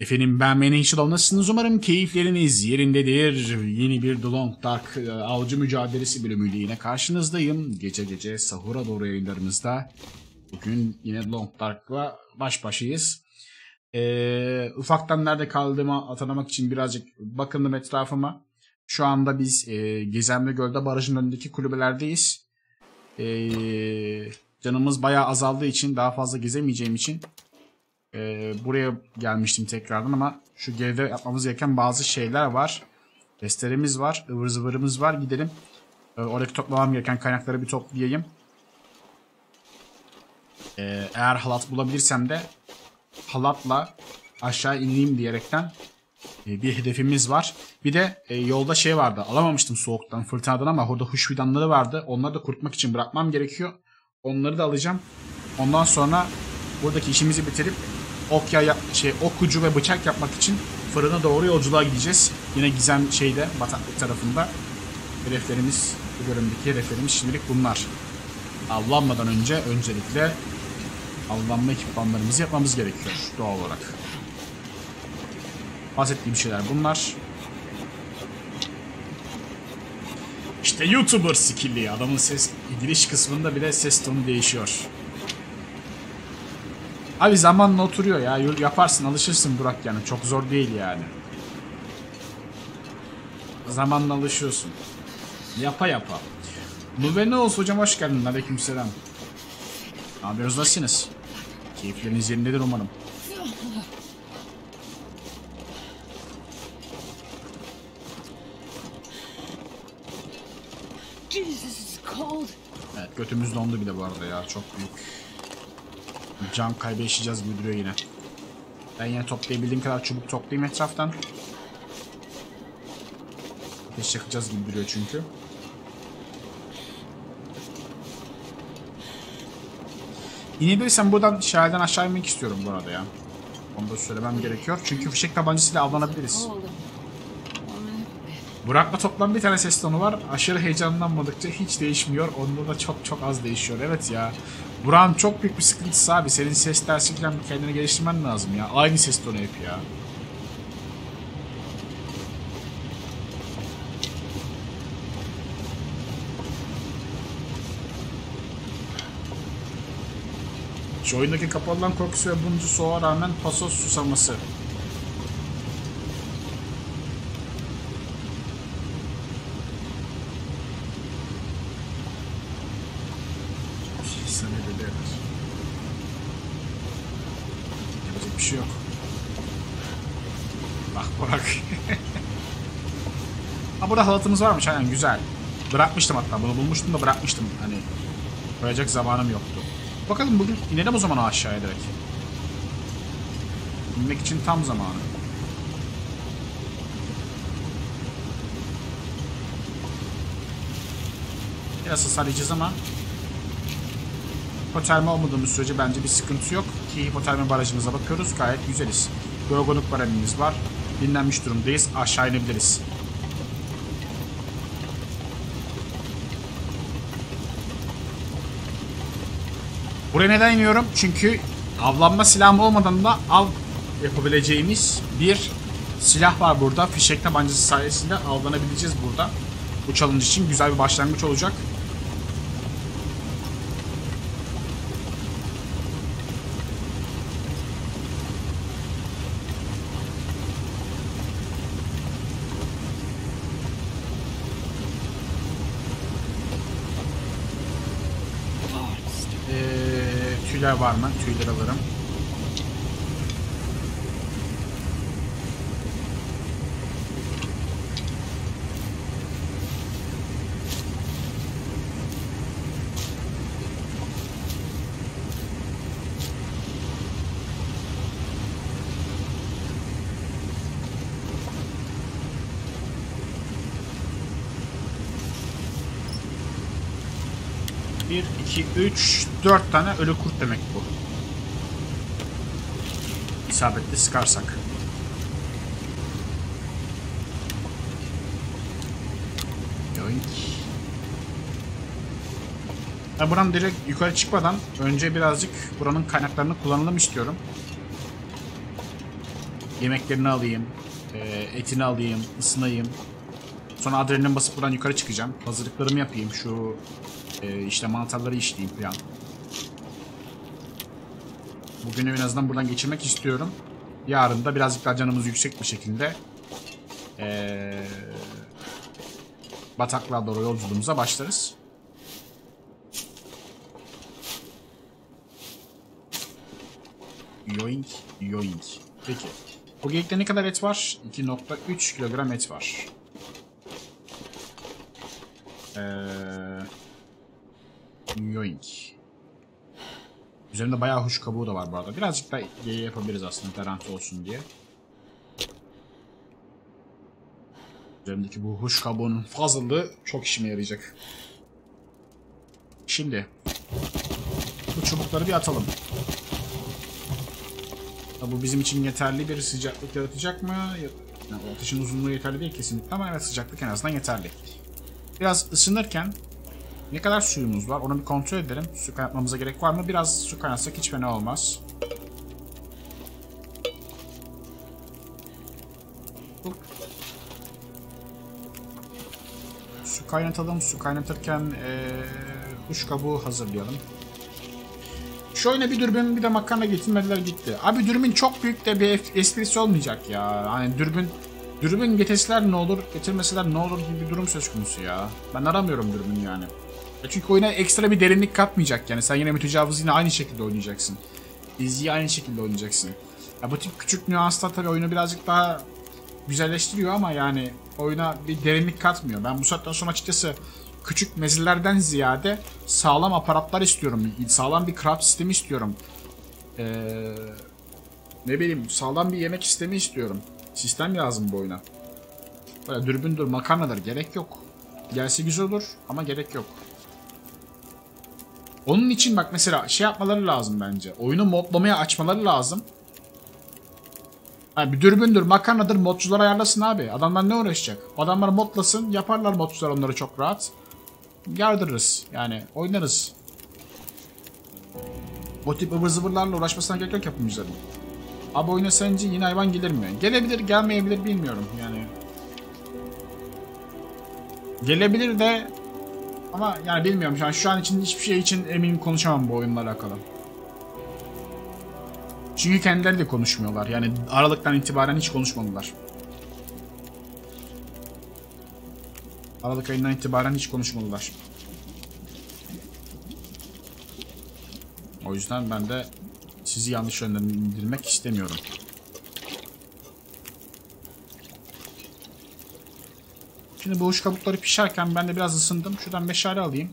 Efendim ben Menenşil nasılsınız? Umarım keyifleriniz yerindedir. Yeni bir The Long Dark e, avcı mücadelesi bölümüyle yine karşınızdayım. Gece gece sahura doğru yayınlarımızda. Bugün yine Long Dark'la baş başayız. Ee, ufaktan nerede kaldığımı hatırlamak için birazcık bakındım etrafıma. Şu anda biz e, Gizemli Göl'de barajın önündeki kulübelerdeyiz. Ee, canımız bayağı azaldığı için daha fazla gezemeyeceğim için ee, buraya gelmiştim tekrardan ama şu geride yapmamız gereken bazı şeyler var. Testeremiz var, ıvır zıvırımız var. Gidelim. Ee, oradaki toplamam gereken kaynakları bir toplayayım. Ee, eğer halat bulabilirsem de halatla aşağı ineyim diyerekten e, bir hedefimiz var. Bir de e, yolda şey vardı. Alamamıştım soğuktan, fırtınadan ama orada huş fidanları vardı. Onları da kurutmak için bırakmam gerekiyor. Onları da alacağım. Ondan sonra buradaki işimizi bitirip ok ya şey ok ucu ve bıçak yapmak için fırına doğru yolculuğa gideceğiz. Yine gizem şeyde bataklık tarafında hedeflerimiz bu bölümdeki hedeflerimiz şimdilik bunlar. Avlanmadan önce öncelikle avlanma ekipmanlarımızı yapmamız gerekiyor doğal olarak. Bahsettiğim şeyler bunlar. İşte YouTuber skill'i. Adamın ses giriş kısmında bile ses tonu değişiyor. Abi zamanla oturuyor ya. Yaparsın alışırsın Burak yani. Çok zor değil yani. Zamanla alışıyorsun. Yapa yapa. Olsun hocam hoş geldin. Aleykümselam. Ne yapıyorsunuz nasılsınız? Keyifleriniz yerindedir umarım. Evet götümüz dondu bile bu arada ya. Çok büyük. Can kaybı yaşayacağız yine. Ben yine toplayabildiğim kadar çubuk toplayayım etraftan. Ateş yakacağız gibi duruyor çünkü. İnebilirsem buradan şehirden aşağı inmek istiyorum bu arada ya. Onu da söylemem gerekiyor. Çünkü fişek tabancasıyla avlanabiliriz. Burak'la toplam bir tane ses tonu var. Aşırı heyecanlanmadıkça hiç değişmiyor. Onda da çok çok az değişiyor. Evet ya. Burak'ın çok büyük bir sıkıntısı abi. Senin ses dersi falan kendini geliştirmen lazım ya. Aynı ses tonu hep ya. Şu oyundaki kapalıdan korkusu ve bunca soğuğa rağmen pasos susaması. Sana böyle yapar. Yapacak bir şey yok. Bak bak. Burada halatımız varmış aynen güzel. Bırakmıştım hatta bunu bulmuştum da bırakmıştım hani. Koyacak zamanım yoktu. Bakalım bugün inelim o zaman aşağıya direkt. İnmek için tam zamanı. Biraz yiyeceğiz ama Hipotermi olmadığımız sürece bence bir sıkıntı yok. Ki hipotermi barajımıza bakıyoruz. Gayet güzeliz. Yorgunluk baremimiz var. Dinlenmiş durumdayız. Aşağı inebiliriz. Buraya neden iniyorum? Çünkü avlanma silahım olmadan da av yapabileceğimiz bir silah var burada. Fişek tabancası sayesinde avlanabileceğiz burada. Bu challenge için güzel bir başlangıç olacak. Ee, tüyler var mı? Tüyler alırım. Bir, iki, üç, dört tane ölü kurt demek bu. İsabetli sıkarsak. Yoink. Ya buranın direkt yukarı çıkmadan önce birazcık buranın kaynaklarını kullanalım istiyorum. Yemeklerini alayım. e, etini alayım. ısınayım. Sonra adrenalin basıp buradan yukarı çıkacağım. Hazırlıklarımı yapayım. Şu e, işte mantarları işleyeyim falan. Bugünü en azından buradan geçirmek istiyorum. Yarın da birazcık daha canımız yüksek bir şekilde e, bataklığa doğru yolculuğumuza başlarız. Yoink, yoink. Peki. Bu geyikte ne kadar et var? 2.3 kilogram et var. Ee, yoink. Üzerinde bayağı huş kabuğu da var bu arada. Birazcık da geyiği yapabiliriz aslında garanti olsun diye. Üzerimdeki bu huş kabuğunun fazlalığı çok işime yarayacak. Şimdi bu çubukları bir atalım. Bu bizim için yeterli bir sıcaklık yaratacak mı? Ya- Yani ateşin uzunluğu yeterli değil kesinlikle ama evet sıcaklık en azından yeterli. Biraz ısınırken ne kadar suyumuz var onu bir kontrol edelim. Su kaynatmamıza gerek var mı? Biraz su kaynatsak hiç fena olmaz. Su kaynatalım. Su kaynatırken eee kuş kabuğu hazırlayalım. Şu oyuna bir dürbün bir de makarna getirmediler gitti. Abi dürbün çok büyük de bir es- esprisi olmayacak ya. Hani dürbün dürbün getirseler ne olur, getirmeseler ne olur gibi bir durum söz konusu ya. Ben aramıyorum dürbün yani. Çünkü oyuna ekstra bir derinlik katmayacak yani. Sen yine mütecavız yine aynı şekilde oynayacaksın. Diziyi aynı şekilde oynayacaksın. Ya bu tip küçük nüanslar tabii oyunu birazcık daha güzelleştiriyor ama yani oyuna bir derinlik katmıyor. Ben bu saatten sonra açıkçası küçük mezillerden ziyade sağlam aparatlar istiyorum. Sağlam bir craft sistemi istiyorum. Ee, ne bileyim sağlam bir yemek sistemi istiyorum. Sistem lazım bu oyuna. Böyle dürbündür, makarnadır gerek yok. Gelse güzel olur ama gerek yok. Onun için bak mesela şey yapmaları lazım bence. Oyunu modlamaya açmaları lazım. Ha, bir dürbündür, makarnadır modcular ayarlasın abi. Adamlar ne uğraşacak? Adamlar modlasın, yaparlar modcular onları çok rahat. Yardırırız yani oynarız. O tip ıvır zıvırlarla uğraşmasına gerek yok yapımcıların. Abi oyuna sence yine hayvan gelir mi? Gelebilir gelmeyebilir bilmiyorum yani. Gelebilir de ama yani bilmiyorum şu an, şu an için hiçbir şey için eminim konuşamam bu oyunla alakalı. Çünkü kendileri de konuşmuyorlar. Yani Aralık'tan itibaren hiç konuşmadılar. Aralık ayından itibaren hiç konuşmadılar. O yüzden ben de sizi yanlış yönlendirmek istemiyorum. Şimdi bu uç kabukları pişerken ben de biraz ısındım. Şuradan meşale alayım.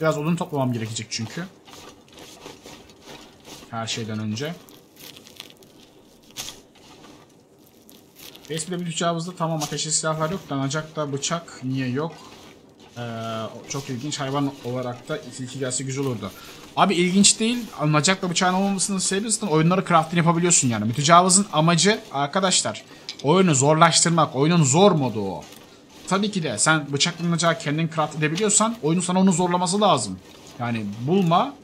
Biraz odun toplamam gerekecek çünkü. Her şeyden önce. Resmi bir tüccarımızda tamam ateşli silahlar yok. Danacakta bıçak niye yok? Ee, çok ilginç hayvan olarak da tilki gelse güzel olurdu. Abi ilginç değil. Alınacakla bıçağın olmamasının sebebi zaten oyunları crafting yapabiliyorsun yani. Mütecavızın amacı arkadaşlar oyunu zorlaştırmak. Oyunun zor modu o. Tabii ki de sen bıçaklanacağı kendin craft edebiliyorsan oyunun sana onu zorlaması lazım. Yani bulma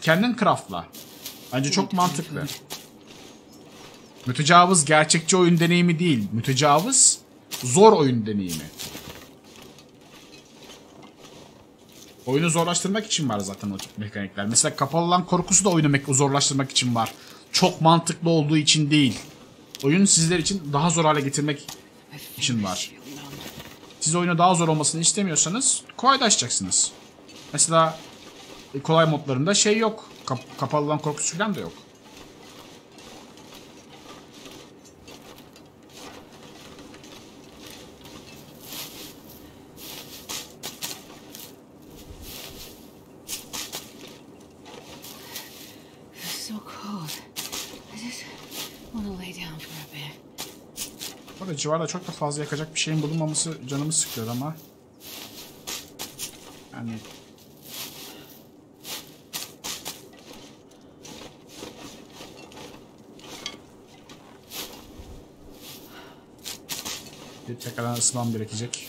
kendin craftla. Bence çok mantıklı. Mütecavız gerçekçi oyun deneyimi değil. Mütecavız zor oyun deneyimi. Oyunu zorlaştırmak için var zaten o mekanikler. Mesela kapalı alan korkusu da oyunu zorlaştırmak için var. Çok mantıklı olduğu için değil. Oyun sizler için daha zor hale getirmek için var. Siz oyunu daha zor olmasını istemiyorsanız kolaylaşacaksınız. Mesela e, kolay modlarında şey yok. Kap- kapalı alan korkusu falan da yok. It's so cold. I just want to lay down for a bit. Burada civarda çok da fazla yakacak bir şeyin bulunmaması canımı sıkıyor ama. Yani bir tekrardan ısınmam gerekecek.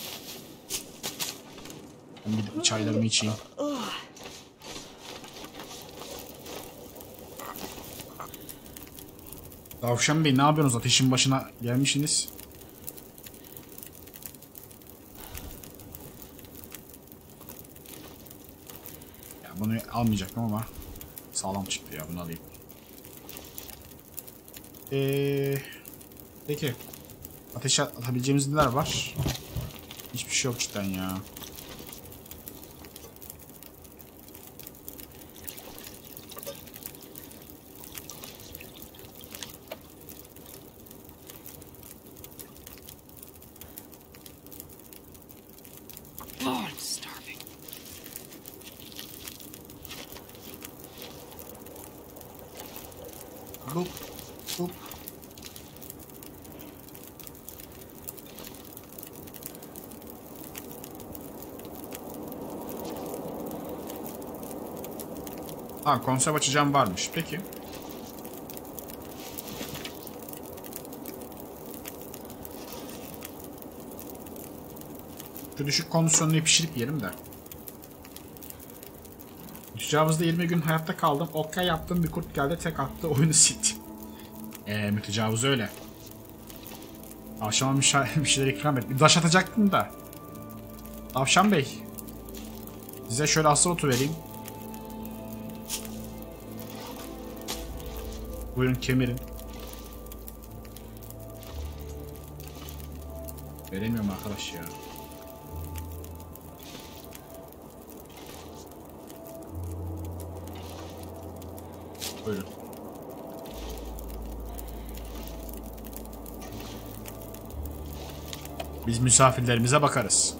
Ben gidip çaylarımı içeyim. Tavşan Bey ne yapıyorsunuz? Ateşin başına gelmişsiniz. Bunu almayacaktım ama sağlam çıktı ya bunu alayım. Ee, peki. Ateşe atabileceğimiz neler var? Hiçbir şey yok cidden ya. Oh, I'm starving. Bup, bup. Ha konserve açacağım varmış. Peki. Şu düşük kondisyonlu pişirip yerim de. Mütecavızda 20 gün hayatta kaldım. Okay yaptım bir kurt geldi tek attı oyunu sildi. Eee mütecavız öyle. Akşama bir şey- şeyler ikram et. Bir daş atacaktım da. Tavşan Bey. Size şöyle asıl otu vereyim. Buyurun kemirin. Veremiyorum arkadaş ya. Biz misafirlerimize bakarız.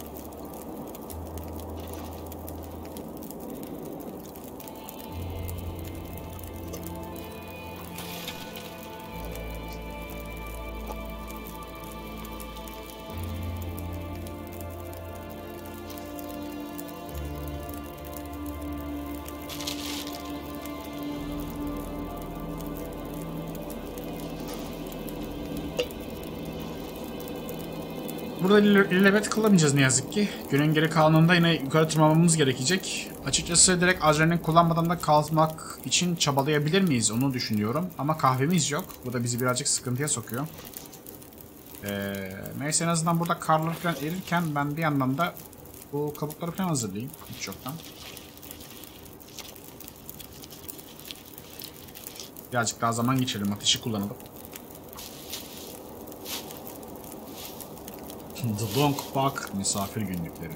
İlelebet kılamayacağız ne yazık ki. Günün geri kalanında yine yukarı tırmanmamız gerekecek. Açıkçası direkt adrenalin kullanmadan da kalmak için çabalayabilir miyiz onu düşünüyorum. Ama kahvemiz yok. Bu da bizi birazcık sıkıntıya sokuyor. Ee, neyse en azından burada karlar falan erirken ben bir yandan da bu kabukları falan hazırlayayım. Hiç yoktan. Birazcık daha zaman geçirelim. Ateşi kullanalım. The Long Park misafir günlükleri.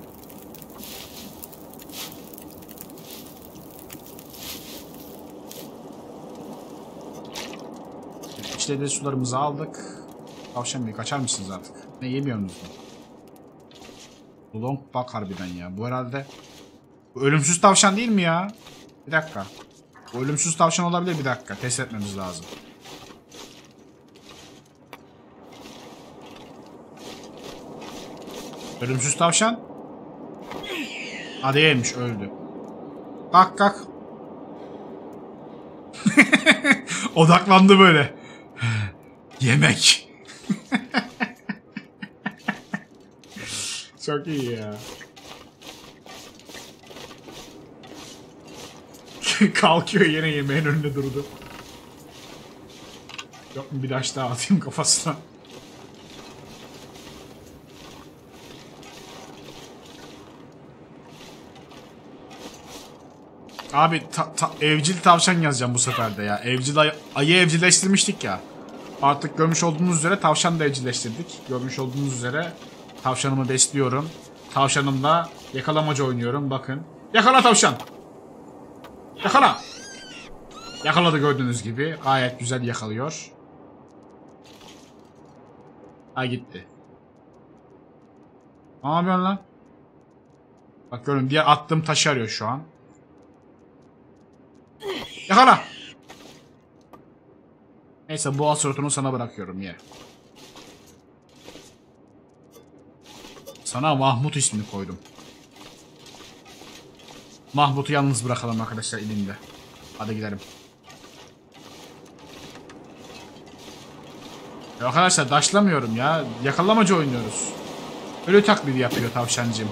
İçte de sularımızı aldık. Tavşan Bey kaçar mısınız artık? Ne yemiyorsunuz mu? The Long Park harbiden ya. Bu herhalde bu ölümsüz tavşan değil mi ya? Bir dakika. Bu ölümsüz tavşan olabilir bir dakika. Test etmemiz lazım. Ölümsüz tavşan. Ha değilmiş öldü. Kalk kalk. Odaklandı böyle. Yemek. Çok iyi ya. Kalkıyor yine yemeğin önünde durdu. Yok bir taş daha atayım kafasına. Abi ta- ta- evcil tavşan yazacağım bu sefer de ya. Evcil ay- ayı evcilleştirmiştik ya. Artık görmüş olduğunuz üzere tavşan da evcilleştirdik. Görmüş olduğunuz üzere tavşanımı besliyorum. Tavşanımla yakalamacı oynuyorum bakın. Yakala tavşan. Yakala. Yakaladı gördüğünüz gibi. Gayet güzel yakalıyor. Ha gitti. Ne yapıyorsun lan? Bak görün diğer attığım taşı arıyor şu an. Yakala. Neyse bu asırtını sana bırakıyorum ye. Sana Mahmut ismini koydum. Mahmut'u yalnız bırakalım arkadaşlar elinde. Hadi gidelim. Arkadaşlar daşlamıyorum ya. Yakalamacı oynuyoruz. Ölü taklidi yapıyor tavşancığım.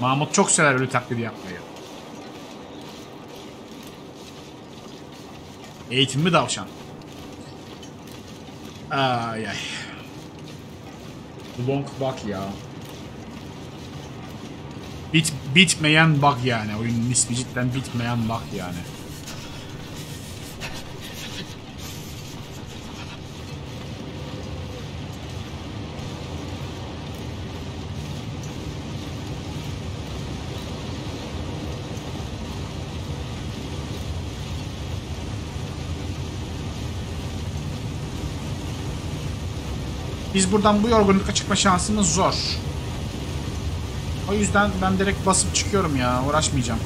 Mahmut çok sever ölü taklidi yapmayı. Eğitimli davşan. Ay ay. Long bug ya. Bit, bitmeyen bug yani. Oyunun ismi cidden bitmeyen bug yani. Biz buradan bu yorgunlukla çıkma şansımız zor. O yüzden ben direkt basıp çıkıyorum ya. Uğraşmayacağım.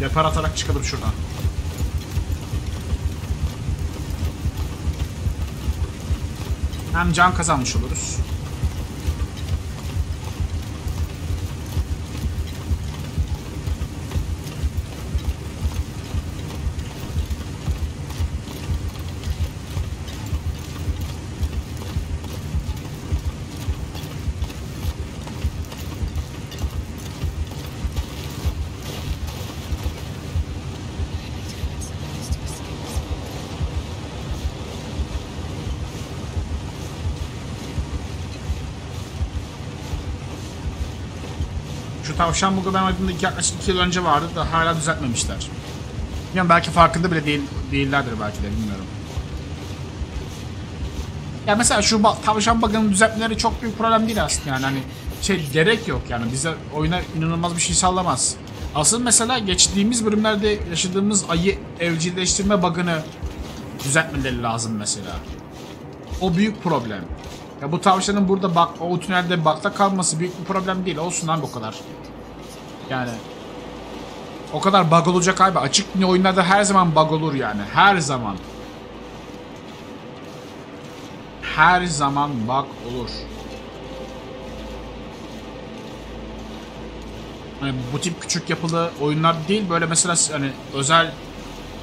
Depar atarak çıkalım şuradan. Hem can kazanmış oluruz. Tavşan bugu ben oynadığımda yaklaşık 2 yıl önce vardı da hala düzeltmemişler. Yani belki farkında bile değil, değillerdir belki de bilmiyorum. Ya mesela şu tavşan bug'ını düzeltmeleri çok büyük problem değil aslında yani hani şey gerek yok yani bize oyuna inanılmaz bir şey sağlamaz. Asıl mesela geçtiğimiz bölümlerde yaşadığımız ayı evcilleştirme bug'ını düzeltmeleri lazım mesela. O büyük problem. Ya bu tavşanın burada bak o tünelde bakta kalması büyük bir problem değil. Olsun abi o kadar. Yani o kadar bug olacak abi. Açık oyunlarda her zaman bug olur yani. Her zaman. Her zaman bug olur. Hani bu tip küçük yapılı oyunlar değil böyle mesela hani özel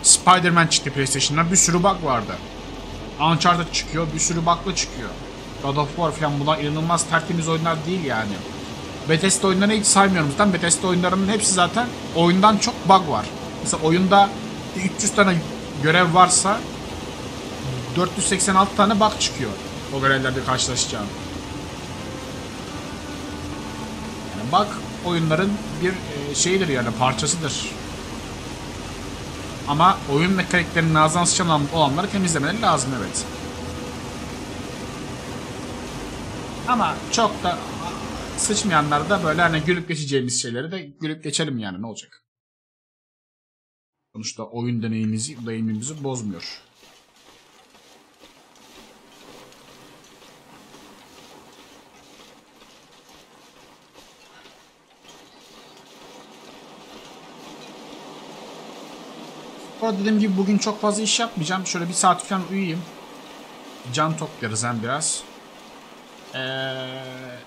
Spider-Man çıktı PlayStation'da bir sürü bug vardı. Uncharted çıkıyor, bir sürü bug'la çıkıyor. God of War falan bunlar inanılmaz tertemiz oyunlar değil yani. Bethesda oyunlarını hiç saymıyorum zaten. Bethesda oyunlarının hepsi zaten oyundan çok bug var. Mesela oyunda 300 tane görev varsa 486 tane bug çıkıyor. O görevlerde karşılaşacağım. Yani bug oyunların bir e, şeyidir yani parçasıdır. Ama oyun mekaniklerinin ağzından sıçan olanları temizlemeleri lazım evet. Ama çok da sıçmayanlar da böyle hani gülüp geçeceğimiz şeyleri de gülüp geçelim yani ne olacak? Sonuçta oyun deneyimimizi, deneyimimizi bozmuyor. Arada dediğim gibi bugün çok fazla iş yapmayacağım. Şöyle bir saat falan uyuyayım. Can toplarız hem biraz. Ee,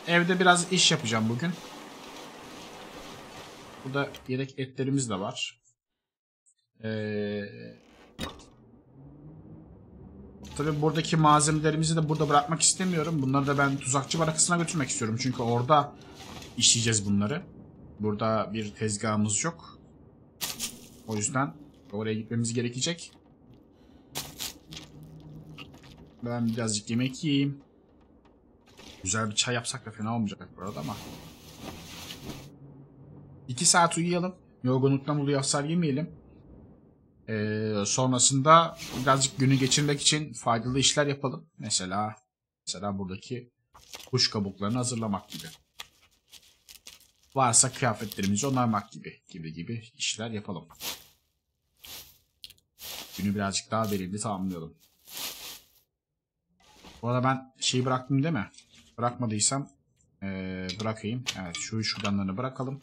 evde biraz iş yapacağım bugün. Burada yedek etlerimiz de var. Ee, tabii buradaki malzemelerimizi de burada bırakmak istemiyorum. Bunları da ben tuzakçı barakasına götürmek istiyorum. Çünkü orada işleyeceğiz bunları. Burada bir tezgahımız yok. O yüzden oraya gitmemiz gerekecek. Ben birazcık yemek yiyeyim. Güzel bir çay yapsak da fena olmayacak bu arada ama. 2 saat uyuyalım. Yorgunluktan dolayı hasar yemeyelim. Ee, sonrasında birazcık günü geçirmek için faydalı işler yapalım. Mesela mesela buradaki kuş kabuklarını hazırlamak gibi. Varsa kıyafetlerimizi onarmak gibi gibi gibi işler yapalım. Günü birazcık daha verimli tamamlayalım. Bu arada ben şeyi bıraktım değil mi? Bırakmadıysam ee, bırakayım. Evet şu şuradanlarını bırakalım.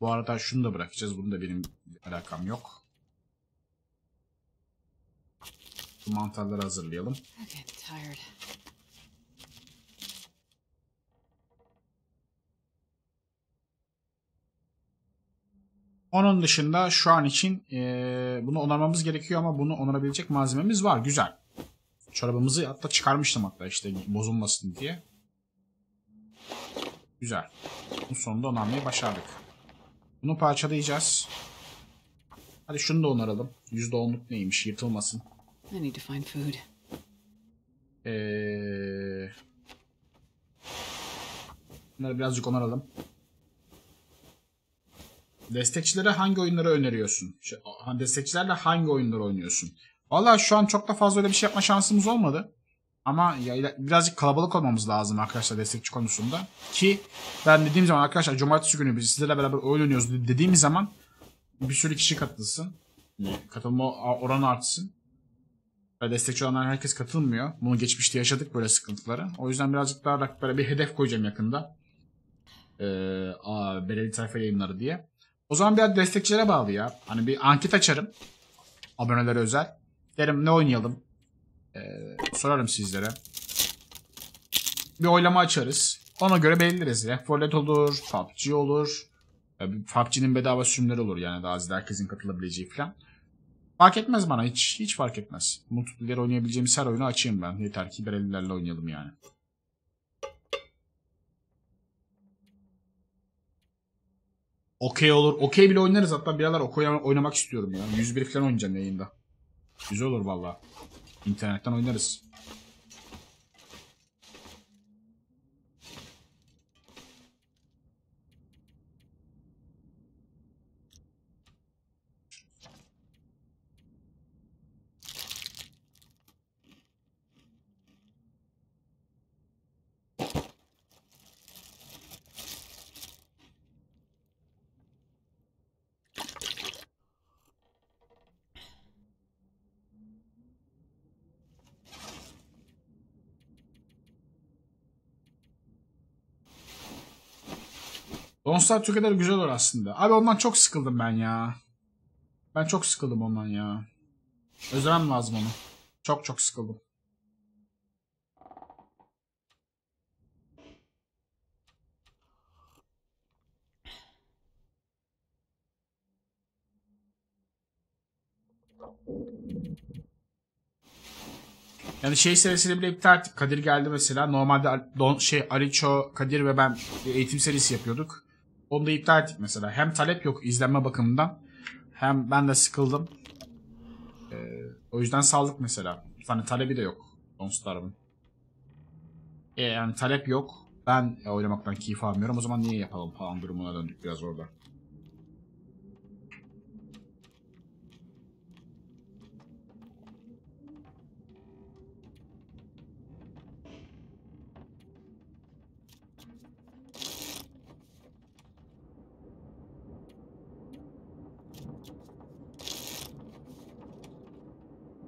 Bu arada şunu da bırakacağız. Bunu da benim alakam yok. Bu mantarları hazırlayalım. Onun dışında şu an için ee, bunu onarmamız gerekiyor ama bunu onarabilecek malzememiz var. Güzel. Çorabımızı hatta çıkarmıştım hatta işte bozulmasın diye. Güzel. Bu sonunda onarmayı başardık. Bunu parçalayacağız. Hadi şunu da onaralım. %10'luk neymiş yırtılmasın. I need to find food. Ee... Bunları birazcık onaralım. Destekçilere hangi oyunları öneriyorsun? Destekçilerle hangi oyunları oynuyorsun? Valla şu an çok da fazla öyle bir şey yapma şansımız olmadı. Ama ya, birazcık kalabalık olmamız lazım arkadaşlar destekçi konusunda. Ki ben dediğim zaman arkadaşlar cumartesi günü biz sizlerle beraber oynuyoruz de- dediğim zaman bir sürü kişi katılsın. Katılma oranı artsın. Ve destekçi olanlar herkes katılmıyor. Bunu geçmişte yaşadık böyle sıkıntıları. O yüzden birazcık daha böyle bir hedef koyacağım yakında. Ee, belirli sayfa yayınları diye. O zaman biraz destekçilere bağlı ya. Hani bir anket açarım. Abonelere özel. Derim ne oynayalım. Ee, sorarım sizlere. Bir oylama açarız. Ona göre belirleriz. Left 4 Dead olur, PUBG olur. Ee, PUBG'nin bedava sürümleri olur yani daha az herkesin katılabileceği falan. Fark etmez bana hiç hiç fark etmez. Multiplayer oynayabileceğimiz her oyunu açayım ben. Yeter ki berelilerle oynayalım yani. Okey olur. Okey bile oynarız. Hatta birader okey oynamak istiyorum ya. 101 falan oynayacağım yayında. Güzel olur valla. İnternetten oynarız. Don't Starve Together güzel olur aslında. Abi ondan çok sıkıldım ben ya. Ben çok sıkıldım ondan ya. Özlemem lazım onu. Çok çok sıkıldım. Yani şey serisiyle bile iptal ettik. Kadir geldi mesela. Normalde Al- Don, şey Aliço, Kadir ve ben eğitim serisi yapıyorduk. Onu da iptal ettik mesela. Hem talep yok izlenme bakımından. Hem ben de sıkıldım. Ee, o yüzden saldık mesela. Hani talebi de yok. Don't Starve'ın. E, yani talep yok. Ben oynamaktan keyif almıyorum. O zaman niye yapalım falan durumuna döndük biraz orada.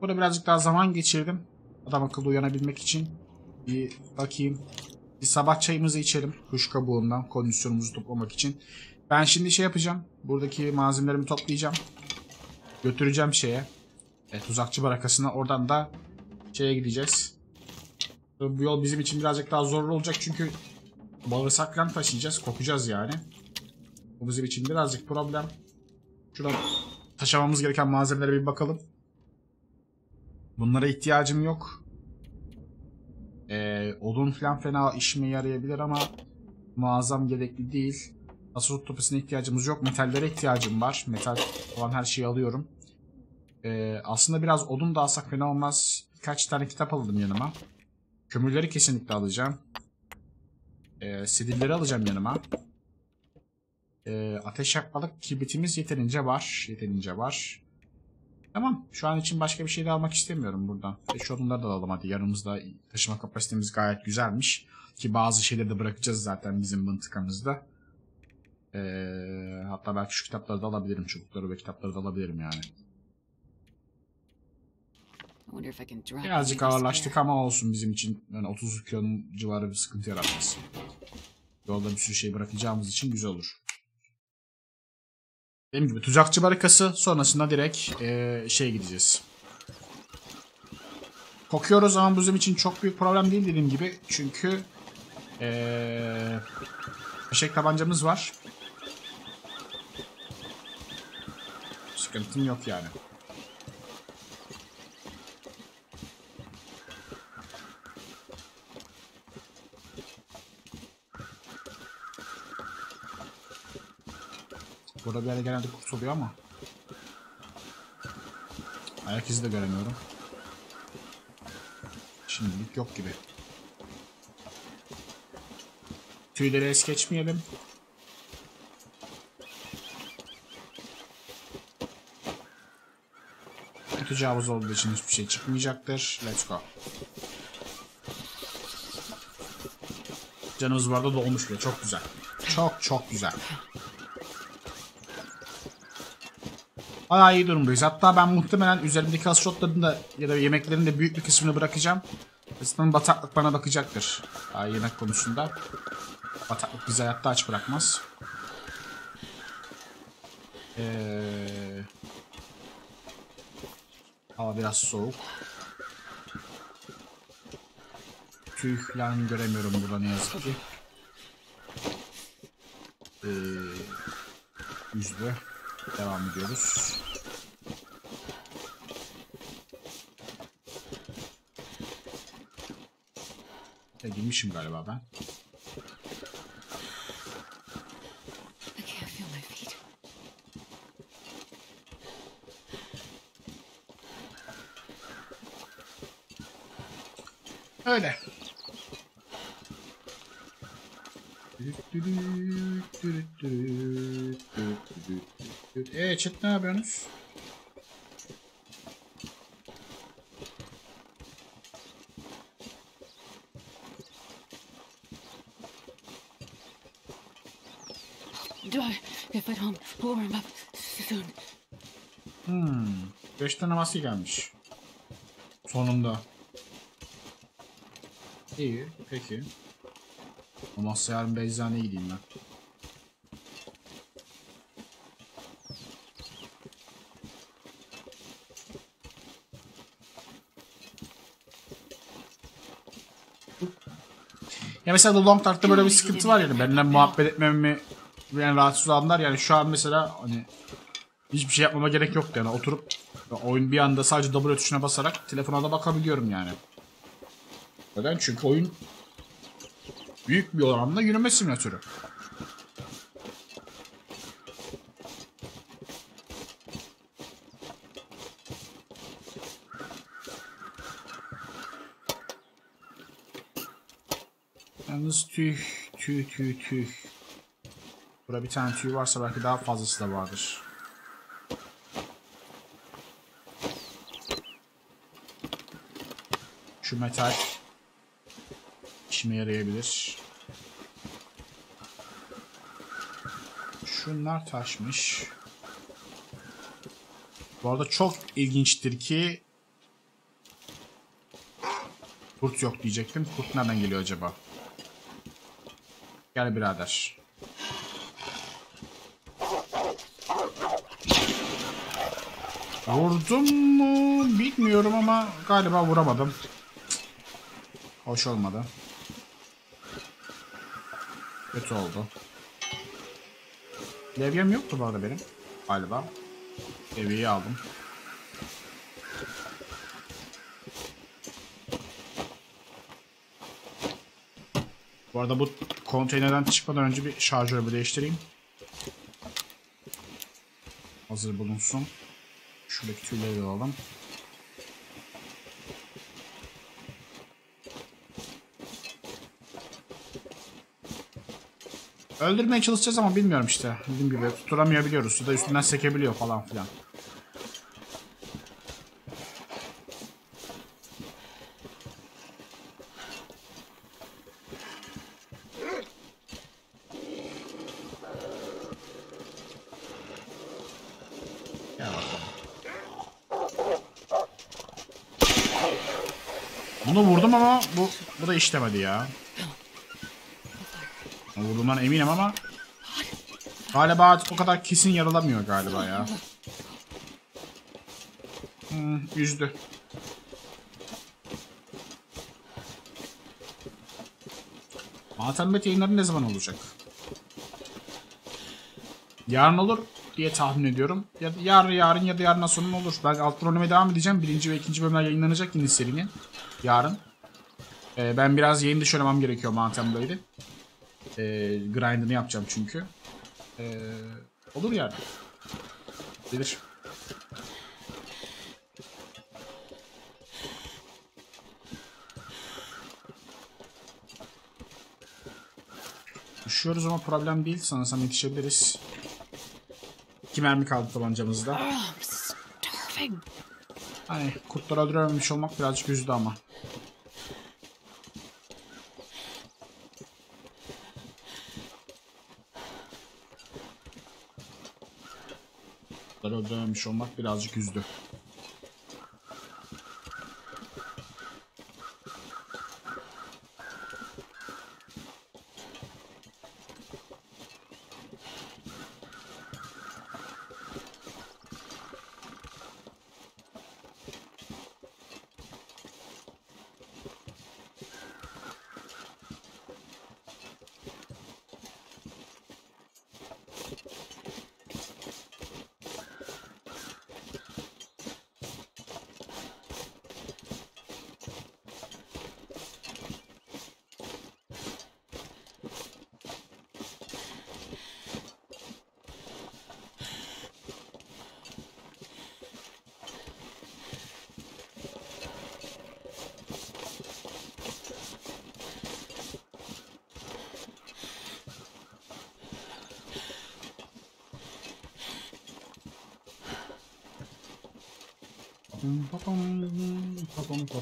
Burada birazcık daha zaman geçirdim. Adam akıllı uyanabilmek için. Bir bakayım. Bir sabah çayımızı içelim. Kuş kabuğundan kondisyonumuzu toplamak için. Ben şimdi şey yapacağım. Buradaki malzemelerimi toplayacağım. Götüreceğim şeye. E, tuzakçı barakasına. Oradan da şeye gideceğiz. Bu yol bizim için birazcık daha zorlu olacak çünkü bağırsaklan taşıyacağız. Kokacağız yani. Bu bizim için birazcık problem. Şurada taşımamız gereken malzemelere bir bakalım. Bunlara ihtiyacım yok. Ee, odun falan fena işime yarayabilir ama muazzam gerekli değil. Asıl topisine ihtiyacımız yok. Metallere ihtiyacım var. Metal olan her şeyi alıyorum. Ee, aslında biraz odun da alsak fena olmaz. Birkaç tane kitap aldım yanıma. Kömürleri kesinlikle alacağım. Ee, sidilleri alacağım yanıma. Ee, ateş yakmalık kibritimiz yeterince var. Yeterince var. Tamam. Şu an için başka bir şey de almak istemiyorum buradan. E şu odunları da alalım hadi. Yanımızda taşıma kapasitemiz gayet güzelmiş. Ki bazı şeyleri de bırakacağız zaten bizim mıntıkamızda. Ee, hatta belki şu kitapları da alabilirim. Çubukları ve kitapları da alabilirim yani. Birazcık ağırlaştık ama olsun bizim için. Yani 30 kilonun civarı bir sıkıntı yaratmaz. Yolda bir sürü şey bırakacağımız için güzel olur. Dediğim gibi tuzakçı barikası sonrasında direkt eee şey gideceğiz. Kokuyoruz ama bu bizim için çok büyük problem değil dediğim gibi. Çünkü eee fişek tabancamız var. Sıkıntım yok yani. Burada yerde genelde kurt oluyor ama. Ayak izi de göremiyorum. Şimdilik yok gibi. Tüyleri es geçmeyelim. Tecavüz olduğu için hiçbir şey çıkmayacaktır. Let's go. Canımız bu arada dolmuş bile. Çok güzel. Çok çok güzel. Hala iyi durumdayız. Hatta ben muhtemelen üzerimdeki asşotların da ya da yemeklerin de büyük bir kısmını bırakacağım. Zaten bataklık bana bakacaktır. Aa, yemek konusunda. Bataklık bizi hayatta aç bırakmaz. Ee, hava biraz soğuk. Tüy falan göremiyorum burada ne yazık ki. Ee, yüzlü. Devam ediyoruz. E, girmişim galiba ben. I can't feel my feet. Eee chat ne yapıyorsunuz? İf I don't warm up soon? Hmm. 5 tane maske gelmiş. Sonunda. İyi, peki. Olmazsa yarın Beyzane'ye gideyim ben. Ya mesela The Long Dark'ta böyle bir sıkıntı var yani. Benimle muhabbet etmemi yani rahatsız olanlar yani şu an mesela hani hiçbir şey yapmama gerek yok yani oturup oyun bir anda sadece W tuşuna basarak telefona da bakabiliyorum yani. Neden? Çünkü oyun büyük bir oranda yürüme simülatörü. Yalnız tüh, tüh, tüh. Burada bir tane tüy varsa belki daha fazlası da vardır. Şu metal işime yarayabilir. Şunlar taşmış. Bu arada çok ilginçtir ki Kurt yok diyecektim. Kurt nereden geliyor acaba? Gel birader. Vurdum mu bilmiyorum ama galiba vuramadım. Hoş olmadı. Kötü oldu. Levyem yoktu bu arada benim. Galiba. Levyeyi aldım. Bu arada bu konteynerden çıkmadan önce bir şarjörü değiştireyim. Hazır bulunsun. Şuradaki tüyleri alalım. Öldürmeye çalışacağız ama bilmiyorum işte. Dediğim gibi tutturamıyor biliyoruz. Ya da üstünden sekebiliyor falan filan. Bunu vurdum ama bu bu da işlemedi ya. Vurduğumdan eminim ama galiba o kadar kesin yaralamıyor galiba ya. Hmm, üzdü. Matembet yayınları ne zaman olacak? Yarın olur diye tahmin ediyorum. Ya yarın yarın ya da yarın sonra olur. Ben alttan oynamaya devam edeceğim. Birinci ve ikinci bölümler yayınlanacak yine serinin. Yarın. Ee, ben biraz yayın dışı oynamam gerekiyor Blade'i. Ee, grind'ını yapacağım çünkü. Ee, Olur yani. Gelir. Düşüyoruz ama problem değil. Sanırsam yetişebiliriz. İki mermi kaldı tabancamızda. Starving. Hani kurtları öldürememiş olmak birazcık üzdü ama. Kurtları öldürememiş olmak birazcık üzdü.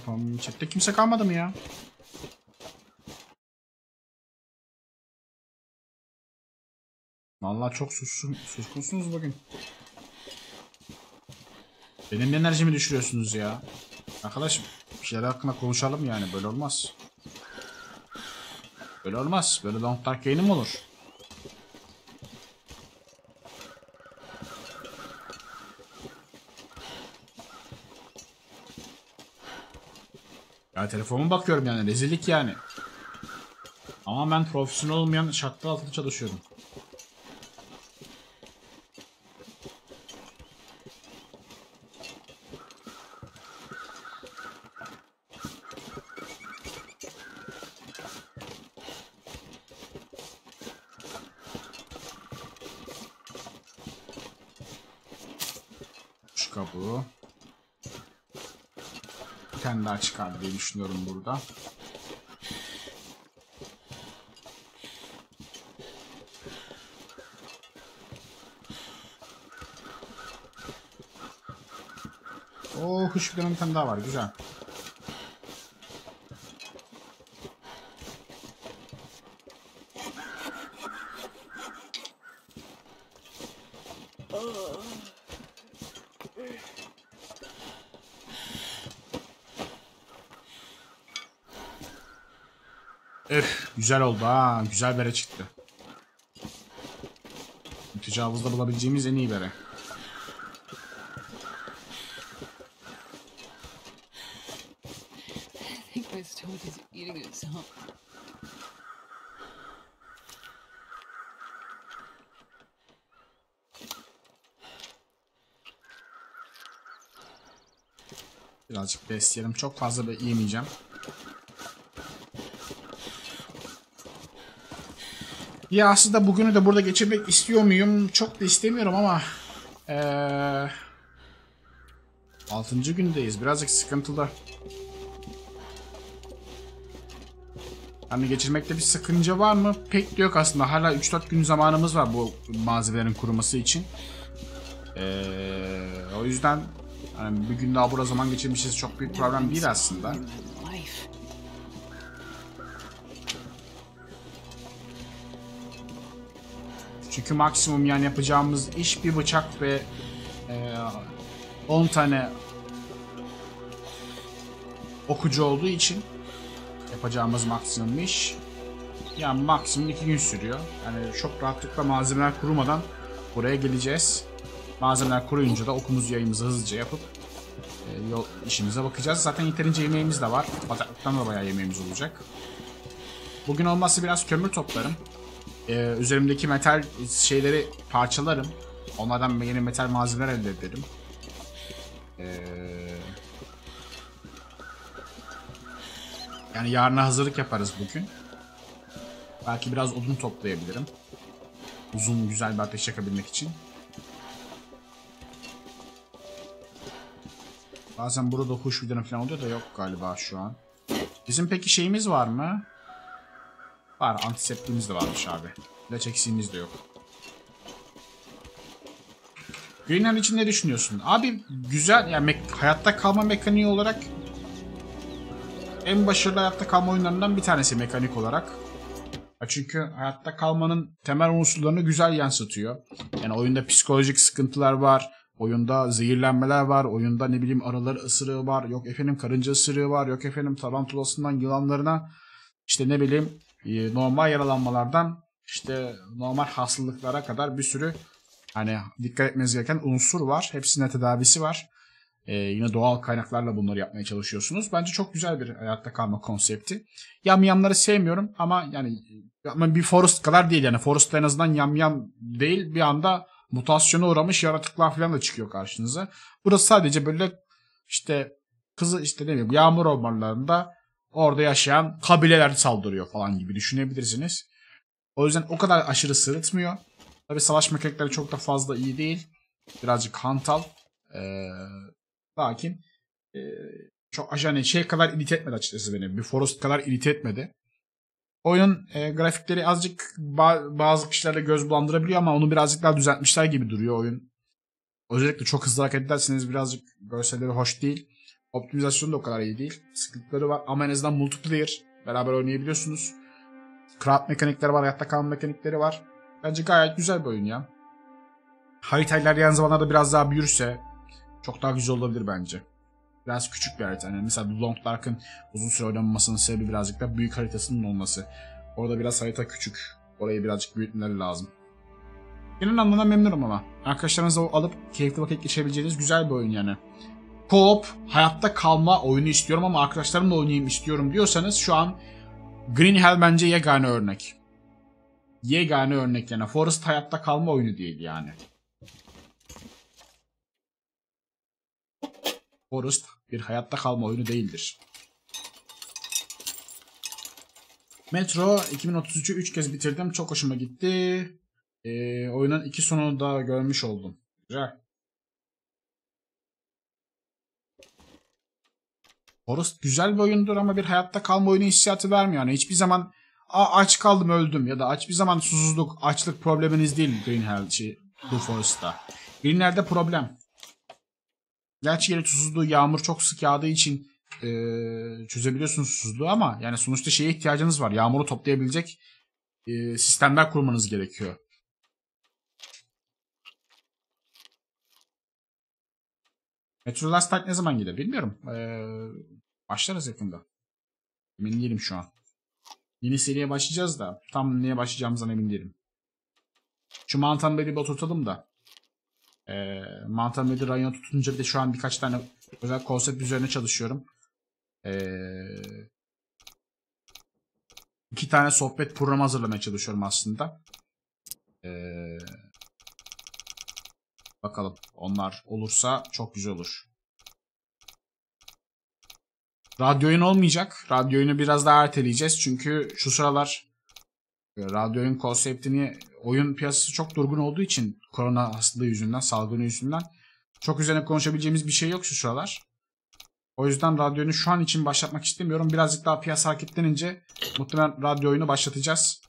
Papam. Chatte kimse kalmadı mı ya? Vallahi çok sussun, suskunsunuz bugün. Benim enerjimi düşürüyorsunuz ya. Arkadaşım bir şeyler hakkında konuşalım yani böyle olmaz. Böyle olmaz. Böyle Don't Dark yayını mı olur? Ya telefonuma bakıyorum yani rezillik yani. Ama ben profesyonel olmayan şartlar altında çalışıyorum. Şu kabuğu. Bir tane daha çıkar diye düşünüyorum burada. Oo hışbiden bir daha var güzel. Güzel oldu ha. Güzel bere çıktı. Tecavüzde bulabileceğimiz en iyi bere. Birazcık besleyelim. Çok fazla be- yemeyeceğim. Ya aslında bugünü de burada geçirmek istiyor muyum? Çok da istemiyorum ama eee 6. gündeyiz. Birazcık sıkıntılı. Hani geçirmekte bir sakınca var mı? Pek yok aslında. Hala 3-4 gün zamanımız var bu malzemelerin kuruması için. Eee, o yüzden hani bir gün daha burada zaman geçirmişiz çok büyük problem değil aslında. Çünkü maksimum yani yapacağımız iş bir bıçak ve eee, 10 tane okucu olduğu için yapacağımız maksimum iş yani maksimum 2 gün sürüyor. Yani çok rahatlıkla malzemeler kurumadan buraya geleceğiz. Malzemeler kuruyunca da okumuzu yayımızı hızlıca yapıp e, yol işimize bakacağız. Zaten yeterince yemeğimiz de var. Bataklıktan da bayağı yemeğimiz olacak. Bugün olmazsa biraz kömür toplarım. Ee, üzerimdeki metal şeyleri parçalarım. Onlardan yeni metal malzemeler elde ederim. Ee, yani yarına hazırlık yaparız bugün. Belki biraz odun toplayabilirim. Uzun güzel bir ateş yakabilmek için. Bazen burada huş vidana falan oluyor da yok galiba şu an. Bizim peki şeyimiz var mı? Var. Antiseptiğimiz de varmış abi. İlaç eksiğimiz de yok. Greenland için ne düşünüyorsun? Abi güzel yani hayatta kalma mekaniği olarak en başarılı hayatta kalma oyunlarından bir tanesi mekanik olarak. Çünkü hayatta kalmanın temel unsurlarını güzel yansıtıyor. Yani oyunda psikolojik sıkıntılar var. Oyunda zehirlenmeler var. Oyunda ne bileyim arıları ısırığı var. Yok efendim karınca ısırığı var. Yok efendim tarantulasından yılanlarına işte ne bileyim e, normal yaralanmalardan işte normal hastalıklara kadar bir sürü hani dikkat etmeniz gereken unsur var. Hepsine tedavisi var. Ee, yine doğal kaynaklarla bunları yapmaya çalışıyorsunuz. Bence çok güzel bir hayatta kalma konsepti. Yamyamları sevmiyorum ama yani ama bir Forest kadar değil yani. Forest en azından yamyam değil bir anda mutasyona uğramış yaratıklar falan da çıkıyor karşınıza. Burası sadece böyle işte kızı işte ne bileyim yağmur ormanlarında orada yaşayan kabileler saldırıyor falan gibi düşünebilirsiniz. O yüzden o kadar aşırı sırıtmıyor. Tabi savaş mekanikleri çok da fazla iyi değil. Birazcık hantal. Ee, lakin e, çok aşağı hani şey kadar ilit etmedi açıkçası beni. Bir Forest kadar ilit etmedi. Oyunun e, grafikleri azıcık ba- bazı kişilerle göz bulandırabiliyor ama onu birazcık daha düzeltmişler gibi duruyor oyun. Özellikle çok hızlı hareket ederseniz birazcık görselleri hoş değil. Optimizasyonu da o kadar iyi değil. Sıkıntıları var ama en azından multiplayer beraber oynayabiliyorsunuz. Craft mekanikleri var, hayatta kalma mekanikleri var. Bence gayet güzel bir oyun ya. Harita ilerleyen zamanlarda biraz daha büyürse çok daha güzel olabilir bence. Biraz küçük bir harita. Yani mesela Long Dark'ın uzun süre oynanmamasının sebebi birazcık da büyük haritasının olması. Orada biraz harita küçük. Orayı birazcık büyütmeleri lazım. Genel anlamda memnunum ama. Arkadaşlarınızla alıp keyifli vakit geçirebileceğiniz güzel bir oyun yani. Co-op, hayatta kalma oyunu istiyorum ama arkadaşlarımla oynayayım istiyorum diyorsanız şu an Green Hell bence yegane örnek. Yegane örnek yani. Forest hayatta kalma oyunu değil yani. Forest bir hayatta kalma oyunu değildir. Metro 2033'ü 3 kez bitirdim. Çok hoşuma gitti. Ee, oyunun iki sonunu da görmüş oldum. Güzel. Forest güzel bir oyundur ama bir hayatta kalma oyunu hissiyatı vermiyor. Yani hiçbir zaman aç kaldım öldüm ya da aç bir zaman susuzluk, açlık probleminiz değil Green Hell şey, The Forest'ta. Greenler'de problem. Gerçi yine susuzluğu yağmur çok sık yağdığı için e, çözebiliyorsunuz susuzluğu ama yani sonuçta şeye ihtiyacınız var. Yağmuru toplayabilecek e, sistemler kurmanız gerekiyor. Metro Last Night ne zaman gelir bilmiyorum. Ee, başlarız yakında. Emin değilim şu an. Yeni seriye başlayacağız da tam neye başlayacağımızdan emin değilim. Şu Mountain Bady'i oturtalım da. Ee, Mountain Bady rayonu tutunca bir de şu an birkaç tane özel konsept üzerine çalışıyorum. Ee, iki tane sohbet programı hazırlamaya çalışıyorum aslında. Ee, bakalım onlar olursa çok güzel olur. Radyo oyun olmayacak. Radyo oyunu biraz daha erteleyeceğiz. Çünkü şu sıralar e, radyo oyun konseptini oyun piyasası çok durgun olduğu için korona hastalığı yüzünden, salgını yüzünden çok üzerine konuşabileceğimiz bir şey yok şu sıralar. O yüzden radyo oyunu şu an için başlatmak istemiyorum. Birazcık daha piyasa hareketlenince muhtemelen radyo oyunu başlatacağız.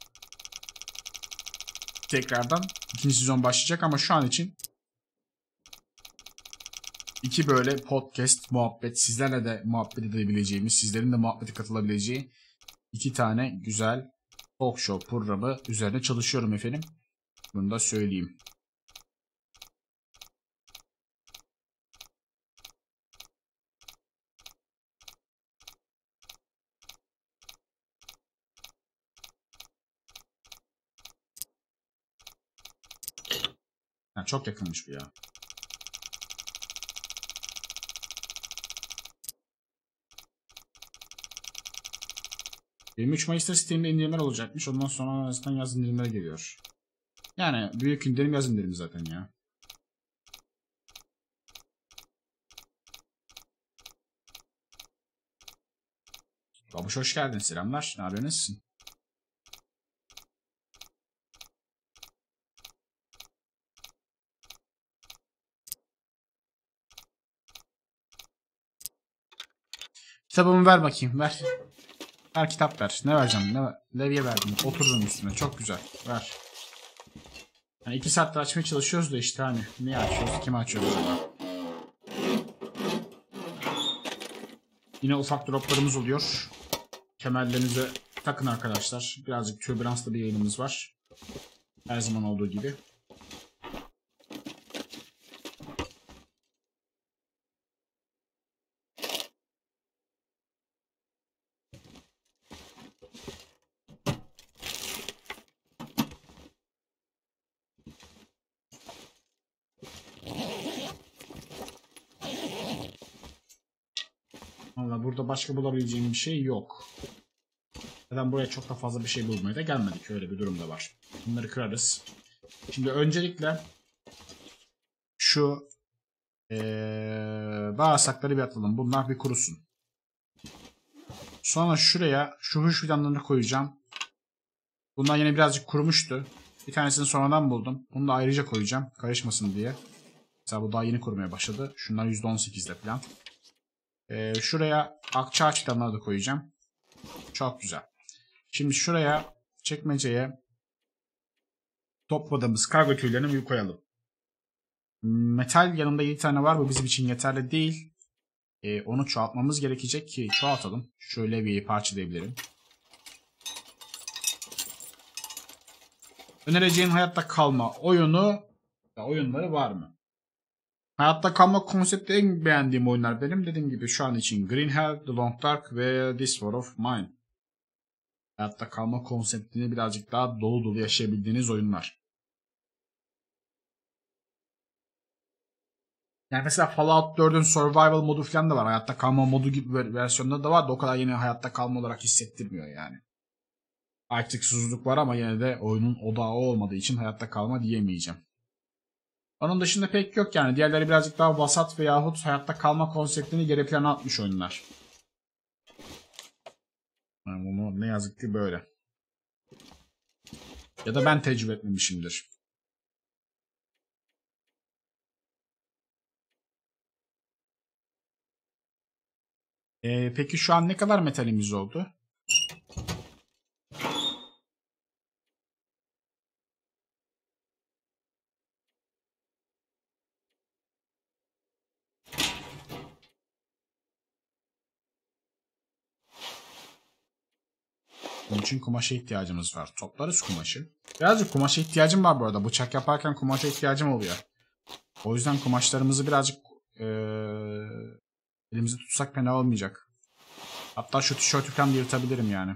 Tekrardan ikinci sezon başlayacak ama şu an için iki böyle podcast muhabbet sizlerle de muhabbet edebileceğimiz, sizlerin de muhabbete katılabileceği iki tane güzel talk show programı üzerine çalışıyorum efendim. Bunu da söyleyeyim. Ha, çok yakınmış bu ya. 23 Mayıs'ta Steam'de indirimler olacakmış. Ondan sonra zaten yaz indirimleri geliyor. Yani büyük indirim yaz indirimi zaten ya. Babuş hoş geldin. Selamlar. Ne haber nasılsın? Kitabımı ver bakayım. Ver. Ver kitap ver. Ne vereceğim? Ne? Levye verdim. Oturdum üstüne. Çok güzel. Ver. Yani iki saattir açmaya çalışıyoruz da işte hani. Niye açıyoruz? Kime açıyoruz acaba? Yine ufak droplarımız oluyor. Kemerlerinize takın arkadaşlar. Birazcık türbülanslı bir yayınımız var. Her zaman olduğu gibi. Valla burada başka bulabileceğim bir şey yok. Zaten buraya çok da fazla bir şey bulmaya da gelmedik. Öyle bir durum da var. Bunları kırarız. Şimdi öncelikle şu ee, bağırsakları bir atalım. Bunlar bir kurusun. Sonra şuraya şu huş fidanlarını koyacağım. Bunlar yine birazcık kurumuştu. Bir tanesini sonradan buldum. Bunu da ayrıca koyacağım. Karışmasın diye. Mesela bu daha yeni kurumaya başladı. Şunlar %18'de falan. Ee, şuraya akçaağaç fidanları da koyacağım. Çok güzel. Şimdi şuraya çekmeceye topladığımız kargo tüylerini bir koyalım. Metal yanında 7 tane var. Bu bizim için yeterli değil. Ee, onu çoğaltmamız gerekecek ki çoğaltalım. Şöyle bir parçalayabilirim. Önereceğin hayatta kalma oyunu ya oyunları var mı? Hayatta kalma konsepti en beğendiğim oyunlar benim. Dediğim gibi şu an için Green Hell, The Long Dark ve This War of Mine. Hayatta kalma konseptini birazcık daha dolu dolu yaşayabildiğiniz oyunlar. Yani mesela Fallout 4'ün survival modu falan da var. Hayatta kalma modu gibi versiyonları da var da o kadar yine hayatta kalma olarak hissettirmiyor yani. Açlıksızlık var ama yine de oyunun odağı olmadığı için hayatta kalma diyemeyeceğim. Onun dışında pek yok yani. Diğerleri birazcık daha vasat veyahut hayatta kalma konseptini geri plana atmış oyunlar. Yani bunu ne yazık ki böyle. Ya da ben tecrübe etmemişimdir. Ee, peki şu an ne kadar metalimiz oldu? Bunun için kumaşa ihtiyacımız var. Toplarız kumaşı. Birazcık kumaşa ihtiyacım var bu arada. Bıçak yaparken kumaşa ihtiyacım oluyor. O yüzden kumaşlarımızı birazcık ee, elimizde tutsak fena olmayacak. Hatta şu tişörtü falan yırtabilirim yani.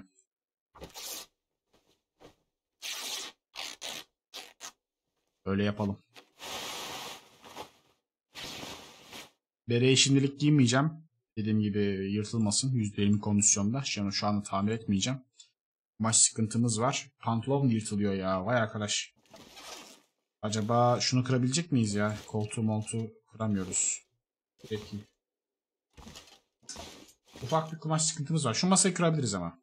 Öyle yapalım. Bereyi şimdilik giymeyeceğim. Dediğim gibi yırtılmasın. %20 kondisyonda. Şu, şu anda tamir etmeyeceğim. Maç sıkıntımız var. Pantolon yırtılıyor ya. Vay arkadaş. Acaba şunu kırabilecek miyiz ya? Koltuğu moltu kıramıyoruz. Peki. Ufak bir kumaş sıkıntımız var. Şu masayı kırabiliriz ama.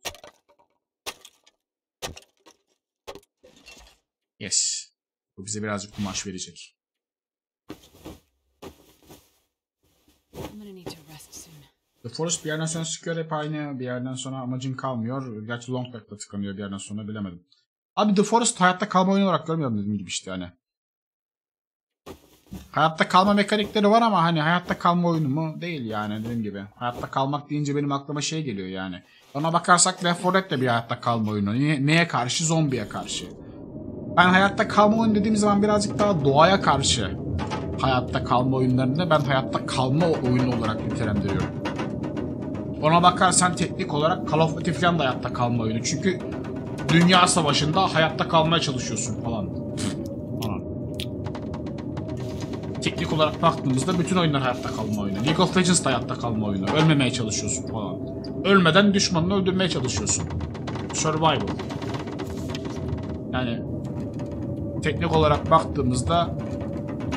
Yes. Bu bize birazcık kumaş verecek. I'm gonna need to rest soon. The Forest bir yerden sonra sıkıyor hep aynı. Bir yerden sonra amacın kalmıyor. Gerçi Long Dark'ta tıkanıyor bir yerden sonra bilemedim. Abi The Forest hayatta kalma oyunu olarak görmüyorum dediğim gibi işte hani. Hayatta kalma mekanikleri var ama hani hayatta kalma oyunu mu? Değil yani dediğim gibi. Hayatta kalmak deyince benim aklıma şey geliyor yani. Ona bakarsak Left 4 Dead de bir hayatta kalma oyunu. Niye- Neye karşı? Zombiye karşı. Ben hayatta kalma oyunu dediğim zaman birazcık daha doğaya karşı hayatta kalma oyunlarını ben hayatta kalma oyunu olarak nitelendiriyorum. Ona bakarsan teknik olarak Call of Duty falan da hayatta kalma oyunu. Çünkü dünya savaşında hayatta kalmaya çalışıyorsun falan. Teknik olarak baktığımızda bütün oyunlar hayatta kalma oyunu. League of Legends da hayatta kalma oyunu. Ölmemeye çalışıyorsun falan. Ölmeden düşmanını öldürmeye çalışıyorsun. Survival. Yani teknik olarak baktığımızda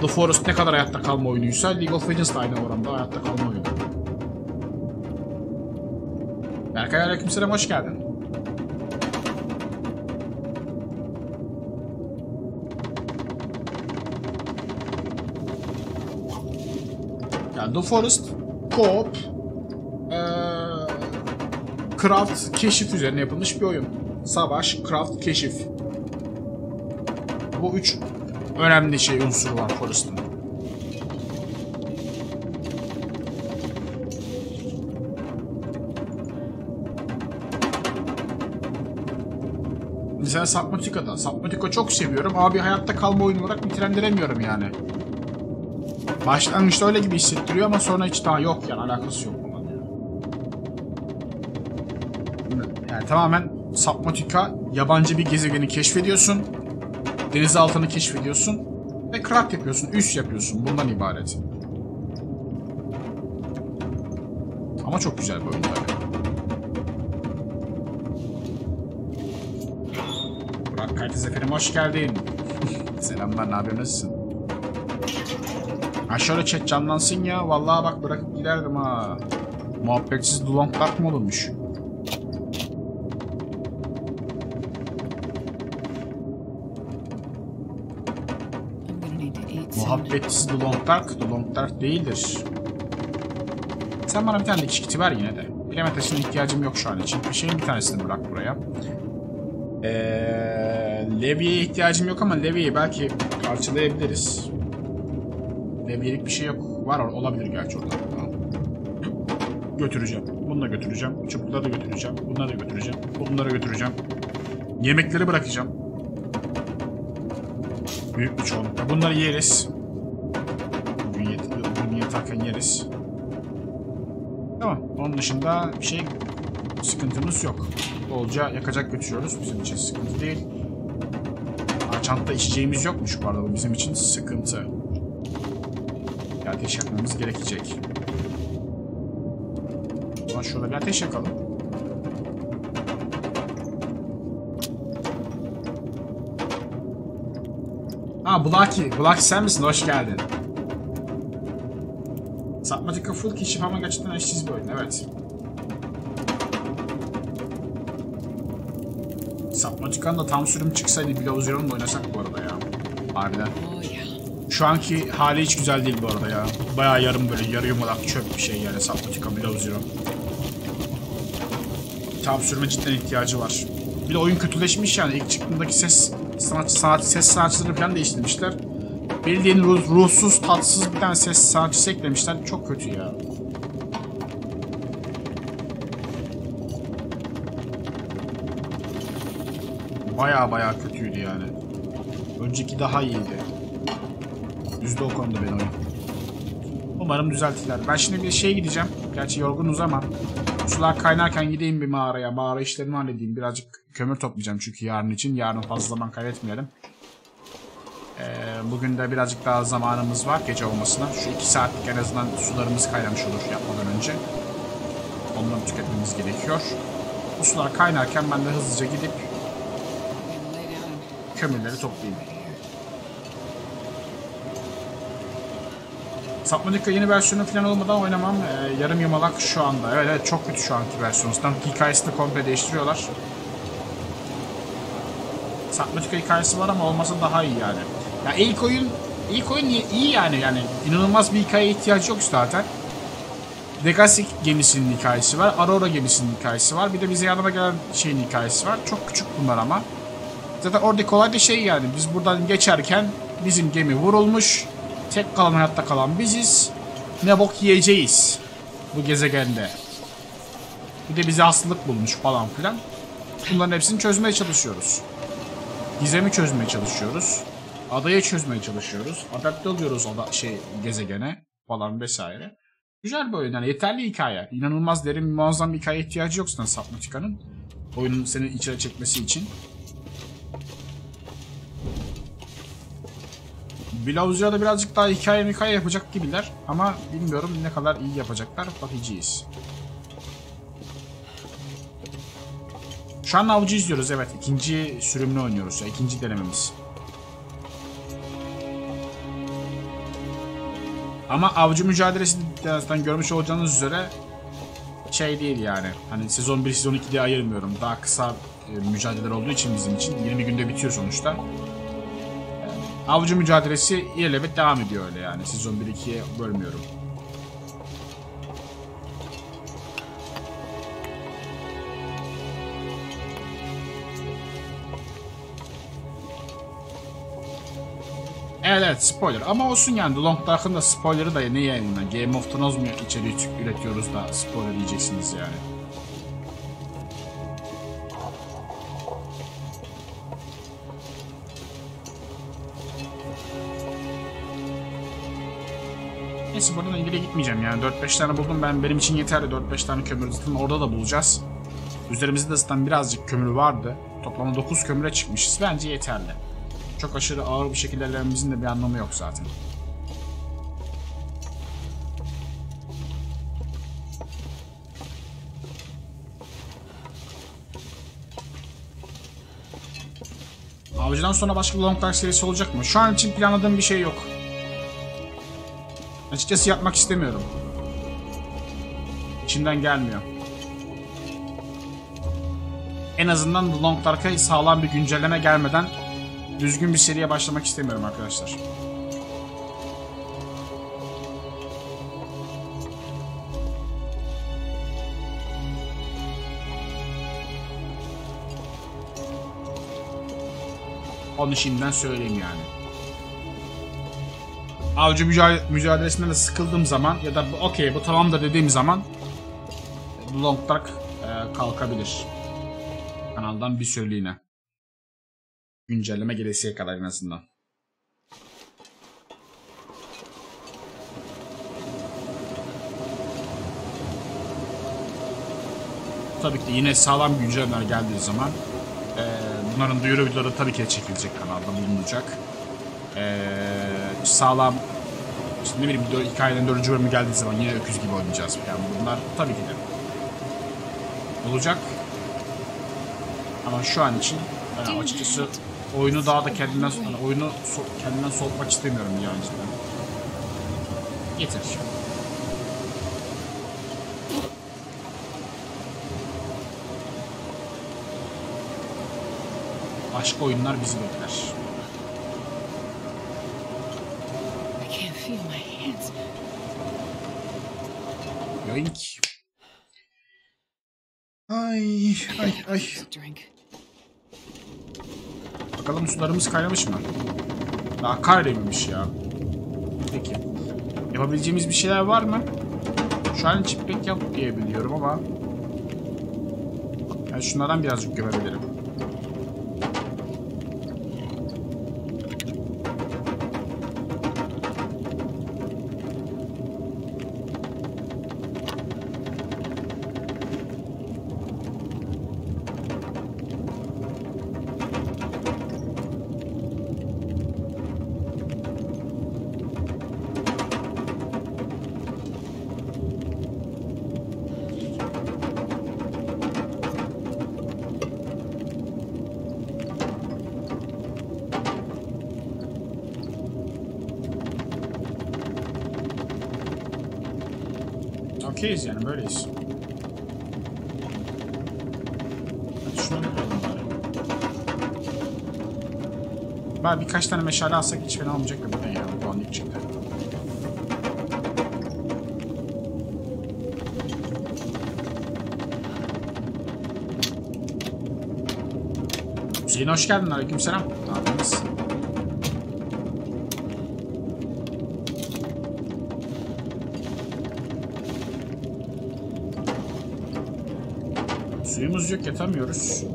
The Forest ne kadar hayatta kalma oyunuysa League of Legends da aynı oranda hayatta kalma Berkay Aleykümselam hoş geldin. Yani Forest, Co-op, eee, craft, keşif üzerine yapılmış bir oyun. Savaş, craft, keşif. Bu üç önemli şey unsuru var Forest'ın. Mesela Subnautica'da. Subnautica çok seviyorum ama bir hayatta kalma oyunu olarak bitirendiremiyorum yani. Başlangıçta öyle gibi hissettiriyor ama sonra hiç daha yok yani alakası yok yani. Tamamen Subnautica yabancı bir gezegeni keşfediyorsun. Denizaltını keşfediyorsun. Ve craft yapıyorsun, üs yapıyorsun. Bundan ibaret. Ama çok güzel bir oyun tabii. Kaytiz efendim hoş geldin. Selamlar ne haber nasılsın? Ha şöyle chat canlansın ya. Vallahi bak bırakıp giderdim ha. Muhabbetsiz Dulong Dark mı olurmuş? Muhabbetsiz Long Dark, The Long değildir. Sen bana bir tane dikiş ver yine de. Bileme taşına ihtiyacım yok şu an için. Bir şeyin bir tanesini bırak buraya. Ee, Levi'ye ihtiyacım yok ama Levi'yi belki parçalayabiliriz. Levi'lik bir şey yok. Var olabilir gerçi orada. Götüreceğim. Bunu da götüreceğim. Çubukları da götüreceğim. Bunları da götüreceğim. Bunları götüreceğim. Yemekleri bırakacağım. Büyük bir çoğunlukla. Bunları yeriz. Bugün, yet bugün yatarken yeriz. Tamam. Onun dışında bir şey sıkıntımız yok. Bolca yakacak götürüyoruz. Bizim için sıkıntı değil. Çanta içeceğimiz yokmuş bu arada. Bu bizim için sıkıntı. Bir ateş yakmamız gerekecek. Zaman şurada bir ateş yakalım. Ha Blacky. Blacky sen misin? Hoş geldin. Subnautica full keşif ama gerçekten eşsiz bir oyun. Evet. Subnautica'nın da tam sürüm çıksaydı bile Zero'nun da oynasak bu arada ya. Harbiden. Şu anki hali hiç güzel değil bu arada ya. Bayağı yarım böyle yarı yumalak çöp bir şey yani Subnautica Below Zero. Tam sürme cidden ihtiyacı var. Bir de oyun kötüleşmiş yani ilk çıktığındaki ses sanatçı sanat ses sanatçıları falan değiştirmişler. Bildiğin ruh, ruhsuz tatsız bir tane ses sanatçısı eklemişler. Çok kötü ya. Baya baya kötüydü yani. Önceki daha iyiydi. Yüzde o konuda ben oyun. Umarım düzeltirler. Ben şimdi bir şeye gideceğim. Gerçi yorgunuz ama. Sular kaynarken gideyim bir mağaraya. Mağara işlerimi halledeyim. Birazcık kömür toplayacağım çünkü yarın için. Yarın fazla zaman kaybetmeyelim. Ee, bugün de birazcık daha zamanımız var gece olmasına. Şu iki saatlik en azından sularımız kaynamış olur yapmadan önce. Onları tüketmemiz gerekiyor. Bu sular kaynarken ben de hızlıca gidip I'm gonna lay down kömürleri toplayayım. Subnautica yeni versiyonu falan olmadan oynamam. Ee, yarım yamalak şu anda. Evet, evet çok kötü şu anki versiyonu. Zaten hikayesini komple değiştiriyorlar. Subnautica hikayesi var ama olmasa daha iyi yani. Ya ilk oyun ilk oyun iyi yani yani inanılmaz bir hikayeye ihtiyacı yok zaten. Legacy gemisinin hikayesi var. Aurora gemisinin hikayesi var. Bir de bize yardıma gelen şeyin hikayesi var. Çok küçük bunlar ama. Zaten oradaki olay da şey yani biz buradan geçerken bizim gemi vurulmuş. Tek kalan hayatta kalan biziz. Ne bok yiyeceğiz bu gezegende. Bir de bize hastalık bulmuş falan filan. Bunların hepsini çözmeye çalışıyoruz. Gizemi çözmeye çalışıyoruz. Adayı çözmeye çalışıyoruz. Adapte oluyoruz ada şey gezegene falan vesaire. Güzel bir oyun yani yeterli hikaye. İnanılmaz derin muazzam bir hikaye ihtiyacı yok zaten Subnautica'nın. Oyunun seni içine çekmesi için. Bilauzu'ya birazcık daha hikaye hikaye yapacak gibiler. Ama bilmiyorum ne kadar iyi yapacaklar. Bakacağız. Şu an avcı izliyoruz evet. ikinci sürümünü oynuyoruz. ikinci denememiz. Ama avcı mücadelesi zaten görmüş olacağınız üzere şey değil yani. Hani sezon 1 sezon 2 diye ayırmıyorum. Daha kısa e, mücadeleler olduğu için bizim için 20 günde bitiyor sonuçta. Avcı mücadelesi ilerlemek devam ediyor öyle yani. Sezon 1-2'ye bölmüyorum. Evet evet spoiler ama olsun yani The Long Dark'ın da spoiler'ı da ne yayınına Game of Thrones mu içeriği üretiyoruz da spoiler yiyeceksiniz yani. Neyse buradan ilgili gitmeyeceğim yani 4-5 tane buldum ben benim için yeterli 4-5 tane kömür zaten orada da bulacağız. Üzerimizde de zaten birazcık kömür vardı. Toplamda 9 kömüre çıkmışız bence yeterli. Çok aşırı ağır bir şekilde ilerlememizin de bir anlamı yok zaten. Avcıdan sonra başka Long Dark serisi olacak mı? Şu an için planladığım bir şey yok. Açıkçası yapmak istemiyorum. İçimden gelmiyor. En azından The Long Dark'a sağlam bir güncelleme gelmeden düzgün bir seriye başlamak istemiyorum arkadaşlar. Onu şimdiden söyleyeyim yani. Avcı müca- mücadelesinden de sıkıldığım zaman ya da okey bu tamamdır dediğim zaman Long Dark e, kalkabilir. Kanaldan bir süreliğine. Güncelleme gelesiye kadar en azından. Tabii ki yine sağlam güncellemeler geldiği zaman e, bunların duyuru videoları tabii ki çekilecek kanalda bulunacak. E, sağlam işte ne bileyim hikayenin dördüncü bölümü geldiği zaman yine öküz gibi oynayacağız. Yani bunlar tabii ki de olacak. Ama şu an için yani açıkçası oyunu daha da kendinden hani oyunu so- kendinden soğutmak istemiyorum yani cidden. Yeter. Başka oyunlar bizi bekler. Yoink. Ay ay ay. Drink. Bakalım sularımız kaynamış mı? Daha kaynamamış ya. Peki. Yapabileceğimiz bir şeyler var mı? Şu an için pek yap diyebiliyorum ama yani şunlardan birazcık gömebilirim. Okeyiz yani böyleyiz. Hadi şunu yapalım birkaç tane meşale alsak hiç fena olmayacak da buradan ya. Bu an çıktı. Hüseyin hoş geldin. Aleykümselam. Ne yapıyorsunuz? Suyumuz yok yatamıyoruz.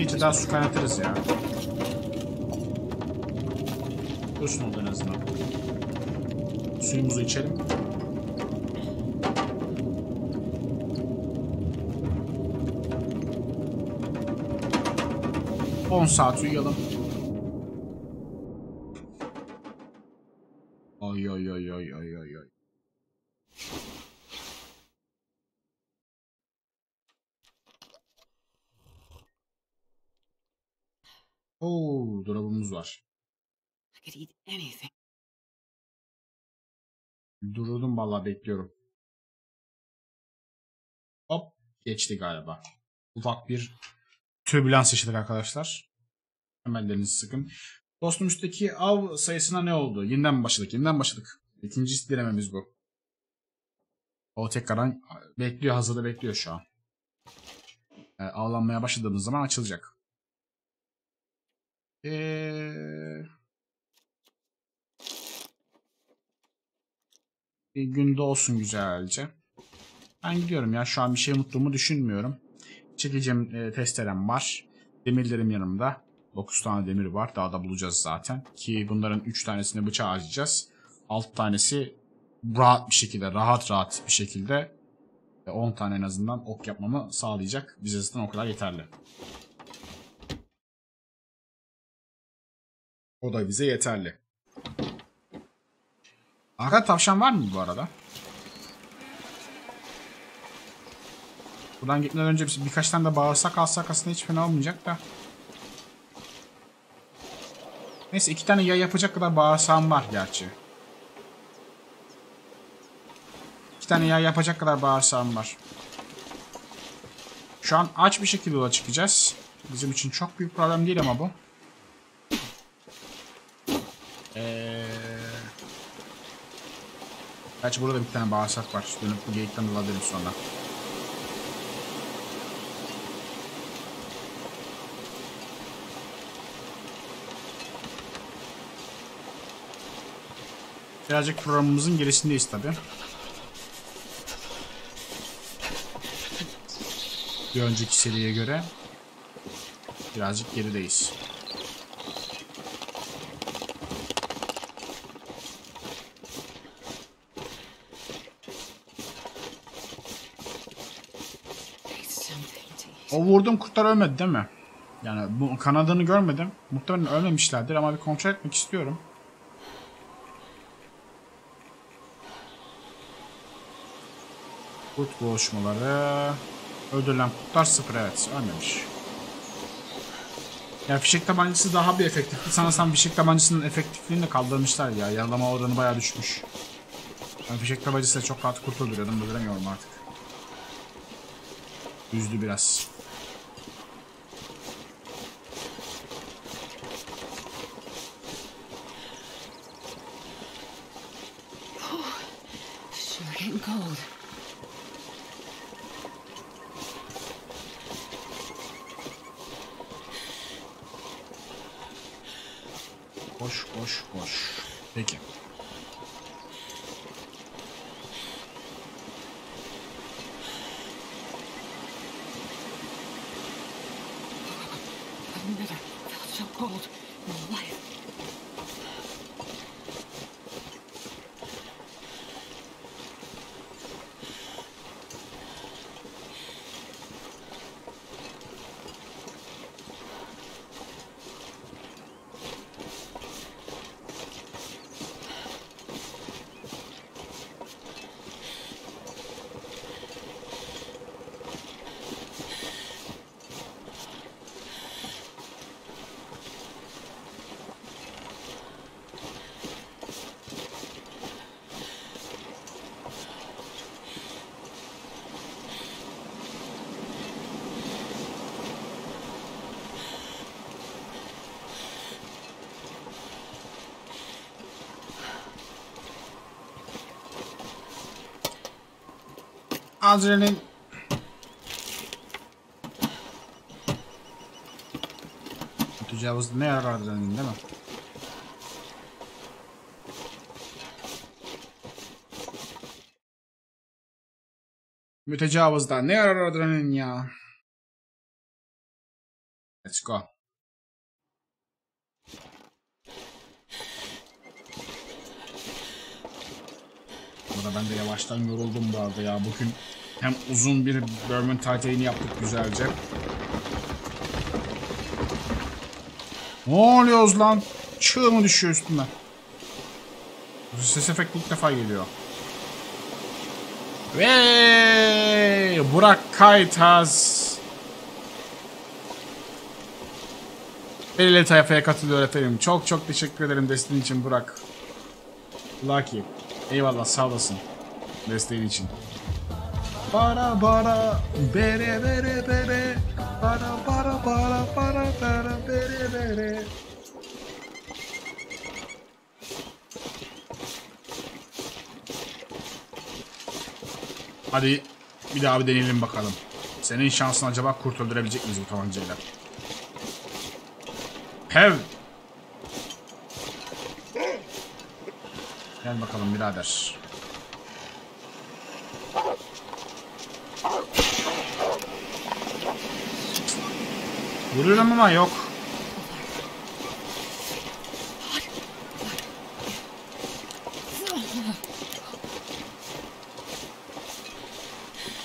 Litre daha su kaynatırız ya. Dursun oldu en azından. Suyumuzu içelim. On saat uyuyalım. Oy oy oy oy oy oy oy. Oo, dolabımız var. I could eat anything. Durdum vallahi bekliyorum. Hop geçti galiba. Ufak bir türbülans yaşadık arkadaşlar. Temellerinizi sıkın. Dostum üstteki av sayısına ne oldu? Yeniden mi başladık? Yeniden başladık. İkinci denememiz bu. O tekrardan bekliyor. Hazırda bekliyor şu an. E, avlanmaya başladığımız zaman açılacak. Eee... Bir günde olsun güzelce. Ben gidiyorum ya. Şu an bir şey mutluğumu düşünmüyorum. Çekeceğim e, testerem var. Demirlerim yanımda. 9 tane demir var. Daha da bulacağız zaten. Ki bunların 3 tanesini bıçağa harcayacağız. 6 tanesi rahat bir şekilde, rahat rahat bir şekilde 10 tane en azından ok yapmamı sağlayacak. Bize zaten o kadar yeterli. O da bize yeterli. Arka tavşan var mı bu arada? Buradan gitmeden önce bir- birkaç tane de bağırsak alsak aslında hiç fena olmayacak da. Neyse iki tane yay yapacak kadar bağırsağım var gerçi. İki tane yay yapacak kadar bağırsağım var. Şu an aç bir şekilde yola çıkacağız. Bizim için çok büyük problem değil ama bu. Gerçi burada bir tane bağırsak var. Dönüp bu geyikten alabilirim sonra. Birazcık programımızın gerisindeyiz tabi. Bir önceki seriye göre birazcık gerideyiz. Need something to eat. O vurduğum kurtlar ölmedi değil mi? Yani bu kanadını görmedim. Muhtemelen ölmemişlerdir ama bir kontrol etmek istiyorum. Kurt boğuşmaları. Öldürülen kurtlar sıfır evet ölmemiş. Ya fişek tabancası daha bir efektifti. Sanırsam fişek tabancasının efektifliğini de kaldırmışlar ya. Yaralama oranı bayağı düşmüş. Ben fişek tabancasıyla çok rahat kurt öldürüyordum. Öldüremiyorum artık. Üzdü biraz. Adrenalin. Tecavüzde ne yarar adrenalin değil mi? Mütecavızda ne yarar adrenalin ya? Let's go. Burada ben de yavaştan yoruldum bu arada ya. Bugün hem uzun bir Burman Titanic yaptık güzelce. Ne oluyoruz lan? Çığ mı düşüyor üstüme? Ses efekti ilk defa geliyor. Ve Burak Kaytaz. Belirli tayfaya katılıyor efendim. Çok çok teşekkür ederim desteğin için Burak. Lucky. Eyvallah sağ olasın. Desteğin için. Para para bere bere bere para para para para para bere bere Hadi bir daha bir deneyelim bakalım. Senin şansın acaba kurt öldürebilecek miyiz bu tabancayla? Hev! Gel bakalım birader. Vuruyorum ama yok.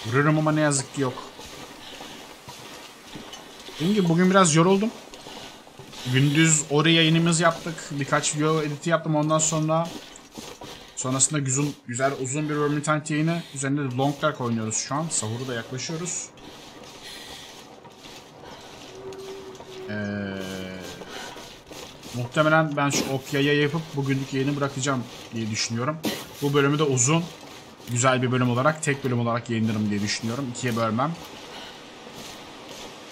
Vuruyorum ama ne yazık ki yok. Çünkü bugün biraz yoruldum. Gündüz oraya yayınımız yaptık. Birkaç video editi yaptım ondan sonra. Sonrasında güzel, güzel uzun bir Vermintide yayını. Üzerinde de Long Dark oynuyoruz şu an. Sahuru da yaklaşıyoruz. Muhtemelen ben şu Okya'ya yapıp bugünlük yayını bırakacağım diye düşünüyorum. Bu bölümü de uzun. Güzel bir bölüm olarak, tek bölüm olarak yayınlarım diye düşünüyorum. İkiye bölmem.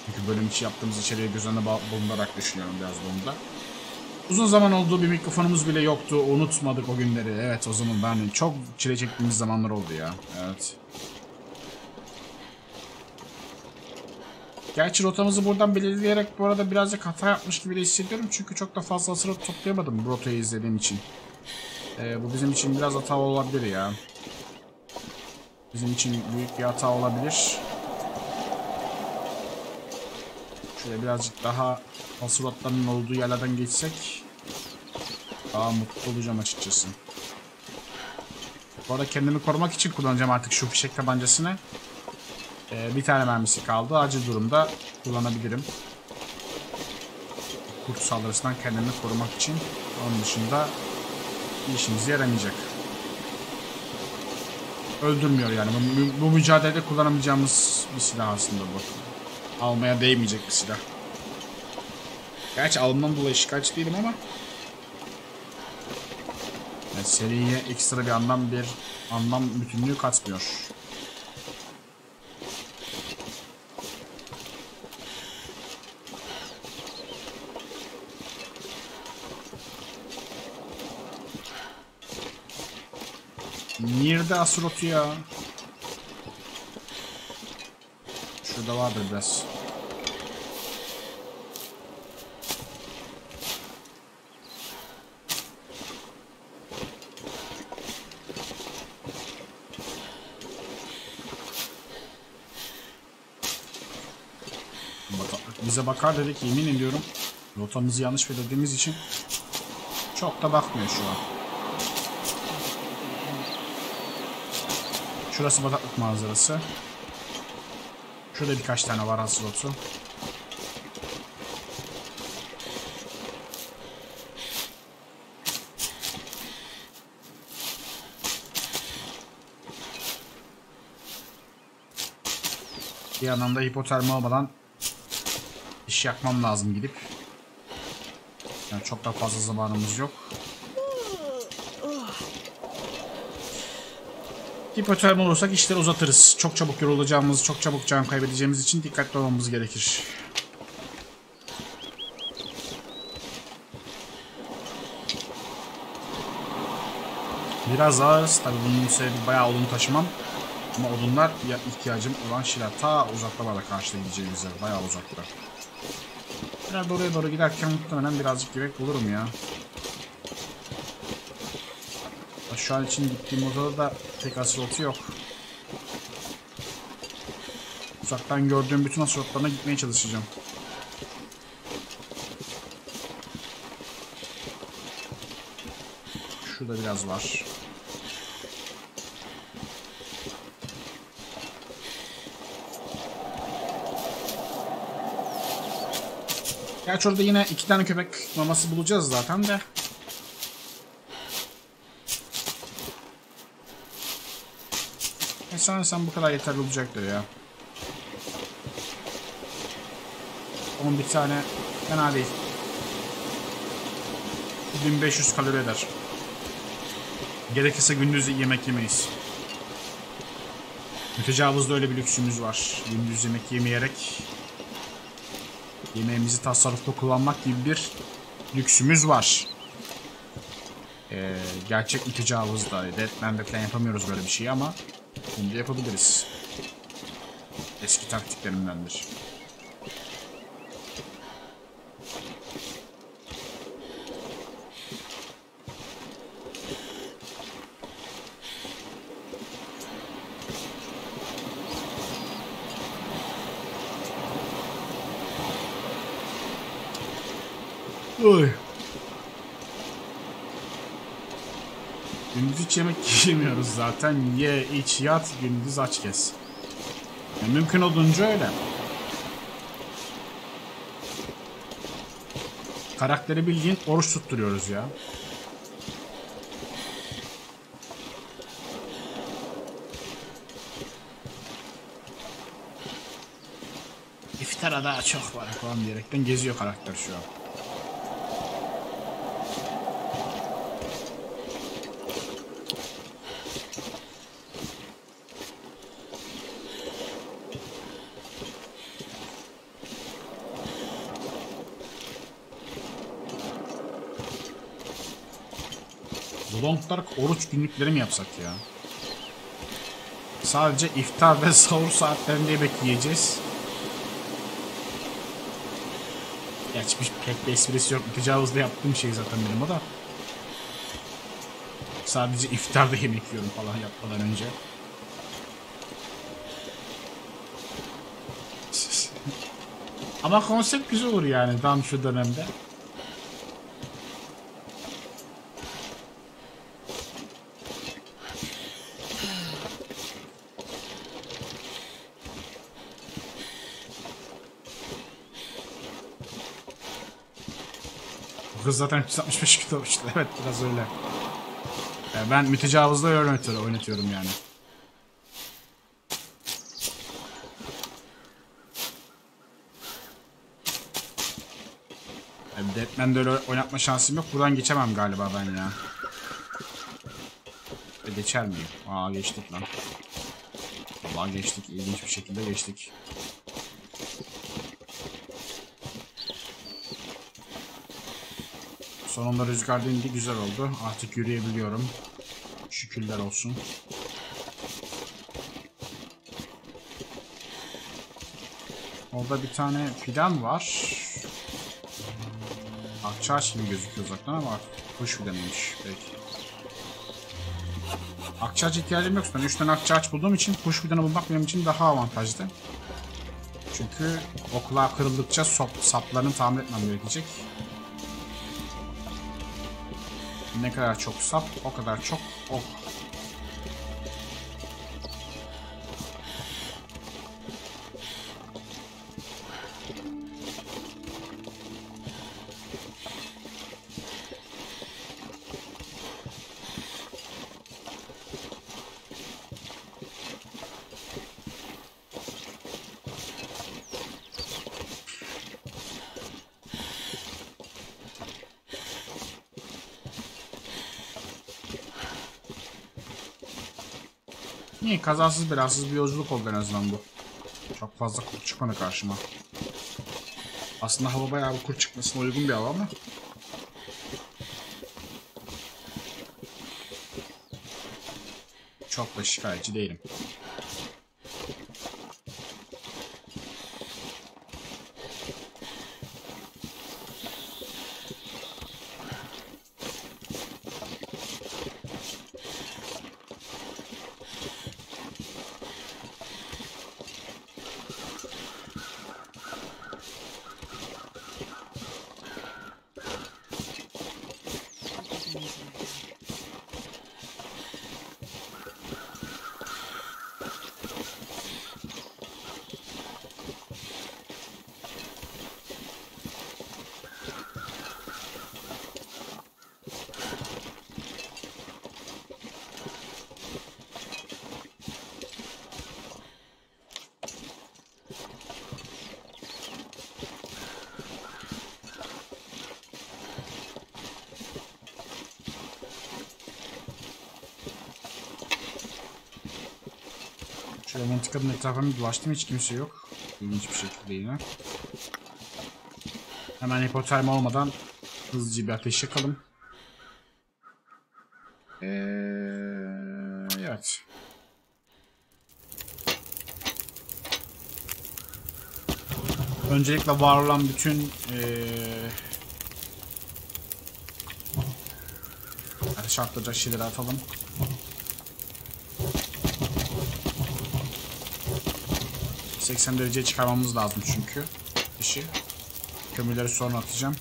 Çünkü bölüm içi yaptığımız içeriğe göz önüne bulunarak düşünüyorum biraz da. Uzun zaman oldu bir mikrofonumuz bile yoktu. Unutmadık o günleri. Evet o zaman ben çok çile çektiğimiz zamanlar oldu ya. Evet. Gerçi rotamızı buradan belirleyerek bu arada birazcık hata yapmış gibi de hissediyorum. Çünkü çok da fazla sıra toplayamadım bu rotayı izlediğim için. Ee, bu bizim için biraz hata olabilir ya. Bizim için büyük bir hata olabilir. Şöyle birazcık daha hasılatların olduğu yerlerden geçsek daha mutlu olacağım açıkçası. Bu arada kendimi korumak için kullanacağım artık şu fişek tabancasını. Ee, bir tane mermisi kaldı. Acil durumda kullanabilirim. Kurt saldırısından kendimi korumak için. Onun dışında işimize yaramayacak. Öldürmüyor yani. Bu, bu mücadelede kullanamayacağımız bir silah aslında bu. Almaya değmeyecek bir silah. Gerçi alımdan dolayı şikayetçi değilim ama yani seriye ekstra bir anlam bir anlam bütünlüğü katmıyor. Nerede asrotu ya? Şurada vardır biraz. Bize bakar dedik yemin ediyorum. Rotamızı yanlış belirlediğimiz için çok da bakmıyor şu an. Şurası bataklık manzarası. Şurada birkaç tane var hasılotu. Bir yandan da hipotermi olmadan iş yakmam lazım gidip. Yani çok da fazla zamanımız yok. Hipotermi olursak işleri uzatırız. Çok çabuk yorulacağımız, çok çabuk can kaybedeceğimiz için dikkatli olmamız gerekir. Biraz ağırız. Tabii bunun sebebi bayağı odun taşımam. Ama odunlar ya ihtiyacım olan şeyler. Ta uzakta var da karşıda gideceğimiz yer. Bayağı uzakta. Herhalde oraya doğru giderken muhtemelen birazcık yemek bulurum ya. Şu an için gittiğim odada da pek asfaltı yok. Uzaktan gördüğüm bütün asfaltlarına gitmeye çalışacağım. Şurada biraz var. Gerçi orada yine iki tane köpek maması bulacağız zaten de. Sanırsam bu kadar yeterli olacaktır ya. 11 tane fena değil. 1500 kalori eder. Gerekirse gündüz yemek yemeyiz. Mütecavızda öyle bir lüksümüz var. Gündüz yemek yemeyerek yemeğimizi tasarruflu kullanmak gibi bir lüksümüz var. Ee, gerçek mütecavızda, Deadman'de falan yapamıyoruz böyle bir şey ama da yapabiliriz. Eski taktiklerimdendir. Oy. Gündüz yemek yiyemiyoruz zaten. Ye, iç, yat, gündüz aç kes. Yani mümkün olduğunca öyle. Karakteri bildiğin oruç tutturuyoruz ya. İftara daha çok var falan diyerekten geziyor karakter şu an. Long Dark oruç günlükleri mi yapsak ya? Sadece iftar ve sahur saatlerinde yemek yiyeceğiz. Gerçi pek bir esprisi yok. Tecavüzde yaptığım şey zaten benim o da. Sadece iftarda yemek yiyorum falan yapmadan önce. Ama konsept güzel olur yani tam şu dönemde. Kız zaten 365 kilo işte. Evet biraz öyle. Yani ben mütecavızda öyle oynatıyorum, oynatıyorum yani. Yani Deadman'de öyle oynatma şansım yok. Buradan geçemem galiba ben ya. E, geçer miyim? Aa geçtik lan. Vallahi geçtik. İlginç bir şekilde geçtik. Sonunda rüzgar dindi güzel oldu. Artık yürüyebiliyorum. Şükürler olsun. Orada bir tane fidan var. Akçaağaç gibi gözüküyor uzaktan ama kuş fidanıymış belki. Akçaağaç ihtiyacım yok. Ben 3 tane akçaağaç bulduğum için kuş fidanı bulmak benim için daha avantajlı. Çünkü oklar kırıldıkça sop, saplarını tamir etmem gerekecek. Ne kadar çok sap, o kadar çok ok. Kazasız belasız bir yolculuk oldu en azından bu. Çok fazla kurt çıkmadı karşıma. Aslında hava bayağı bir kurt çıkmasına uygun bir hava ama. Çok da şikayetçi değilim. Şöyle mıntıkanın etrafını dolaştım hiç kimse yok. İlginç bir şekilde yine. Hemen hipotermi olmadan hızlıca bir ateş yakalım. Ee, evet. Öncelikle var olan bütün ee, ateş arttıracak şeyleri atalım. ...80 dereceye çıkarmamız lazım çünkü... ...işi... ...kömürleri sonra atacağım.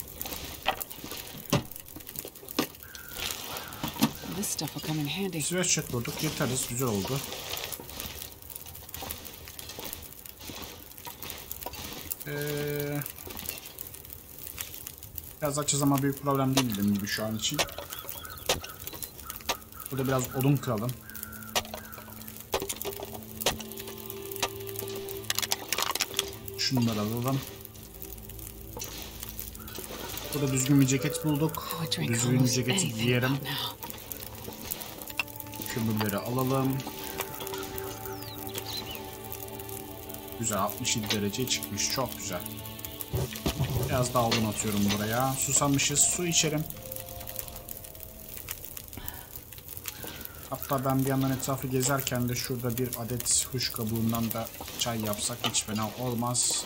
Handy. Sweatshirt vurduk yeteriz güzel oldu. Ee, biraz açacağız ama büyük problem değil dediğim gibi şu an için. Burada biraz odun kıralım. Şunları alalım. Burada düzgün bir ceket bulduk. Drink Düzgün bir ceketi giyerim. Kömürleri alalım. Güzel 67 derece çıkmış. Çok güzel. Biraz daha odun atıyorum buraya. Susamışız. Su içerim. Hatta ben bir yandan etrafı gezerken de şurada bir adet kuş kabuğundan da çay yapsak hiç fena olmaz.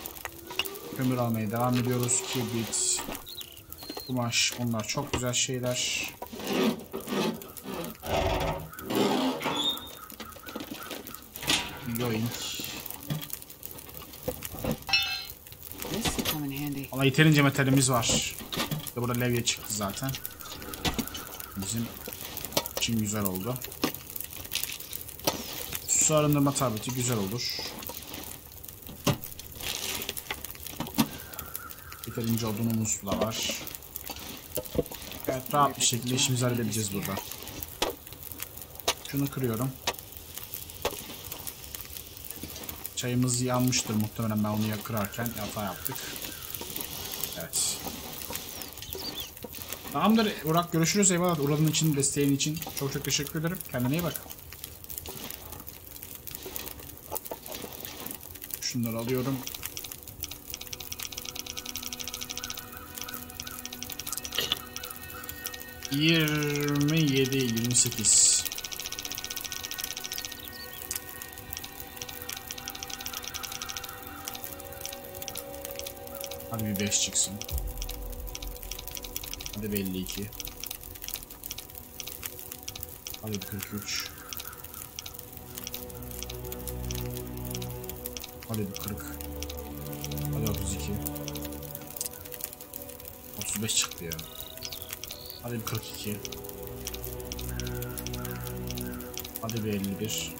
Kömür almaya devam ediyoruz. Kibrit, kumaş bunlar çok güzel şeyler. Yoink. Ama yeterince metalimiz var. İşte burada levye çıktı zaten. Bizim için güzel oldu. Su arındırma tableti güzel olur. Yeterince odunumuz da var. Evet rahat bir şekilde işimizi halledebileceğiz burada. Şunu kırıyorum. Çayımız yanmıştır muhtemelen ben onu kırarken hata yaptık. Evet. Tamamdır Urak görüşürüz eyvallah. Urak'ın için desteğin için çok çok teşekkür ederim. Kendine iyi bak. Şunları alıyorum. Yirmi yedi, yirmi sekiz. Hadi bir 5 çıksın. Hadi bir 52. Hadi bir 43. Hadi bir 40. Hadi 32. 35 çıktı ya. Hadi bir 42. Hadi bir 51.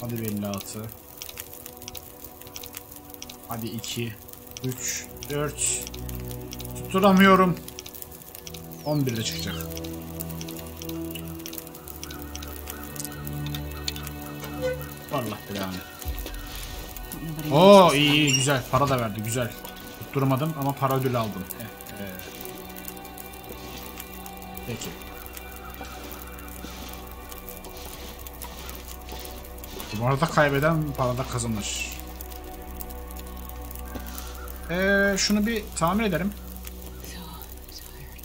Hadi bir 56. Hadi 2, 3, 4. Tutturamıyorum. 11 de çıkacak. Allah belanı. Oo iyi iyi güzel. Para da verdi güzel. Tutturamadım ama para ödülü aldım. Eh, eh. Peki. Bu arada kaybeden parada kazanır. Ee, şunu bir tamir ederim. So tired.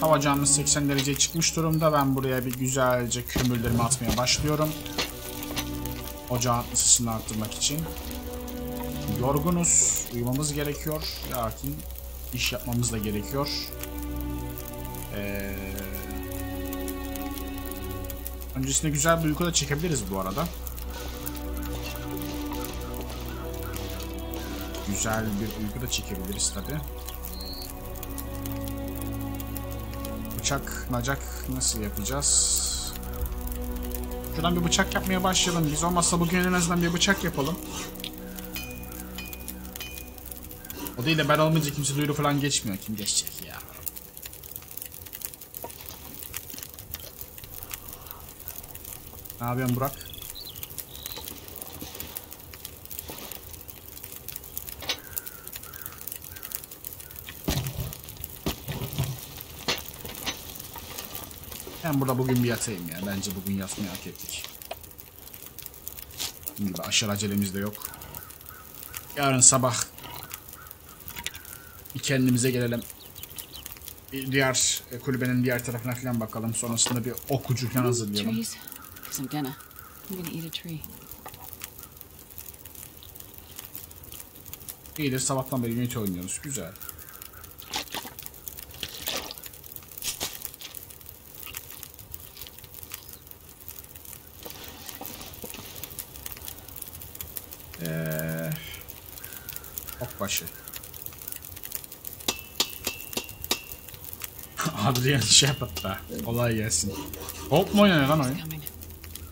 Hava camımız 80 dereceye çıkmış durumda. Ben buraya bir güzelce kömürlerimi atmaya başlıyorum. Ocağın ısısını arttırmak için. Yorgunuz. Uyumamız gerekiyor. Lakin iş yapmamız da gerekiyor. Ee, öncesinde güzel bir uyku da çekebiliriz bu arada. Güzel bir uyku da çekebiliriz tabi. Bıçak, nacak nasıl yapacağız? Şuradan bir bıçak yapmaya başlayalım. Biz olmazsa bugün en azından bir bıçak yapalım. O değil de ben olmayınca kimse duyuru falan geçmiyor. Kim geçecek ya? Ne yapıyorsun Burak? Ben burada bugün bir yatayım ya. Bence bugün yatmayı hak ettik. Dediğim aşırı acelemiz de yok. Yarın sabah bir kendimize gelelim. Bir diğer e, kulübenin diğer tarafına falan bakalım. Sonrasında bir okucu falan hazırlayalım. Trees? Because I'm gonna. Eat a tree. İyidir sabahtan beri Unity oynuyoruz. Güzel. Eee... Okbaşı. Adrian Shepard da. Kolay gelsin. Hop mu oynuyor lan oyun?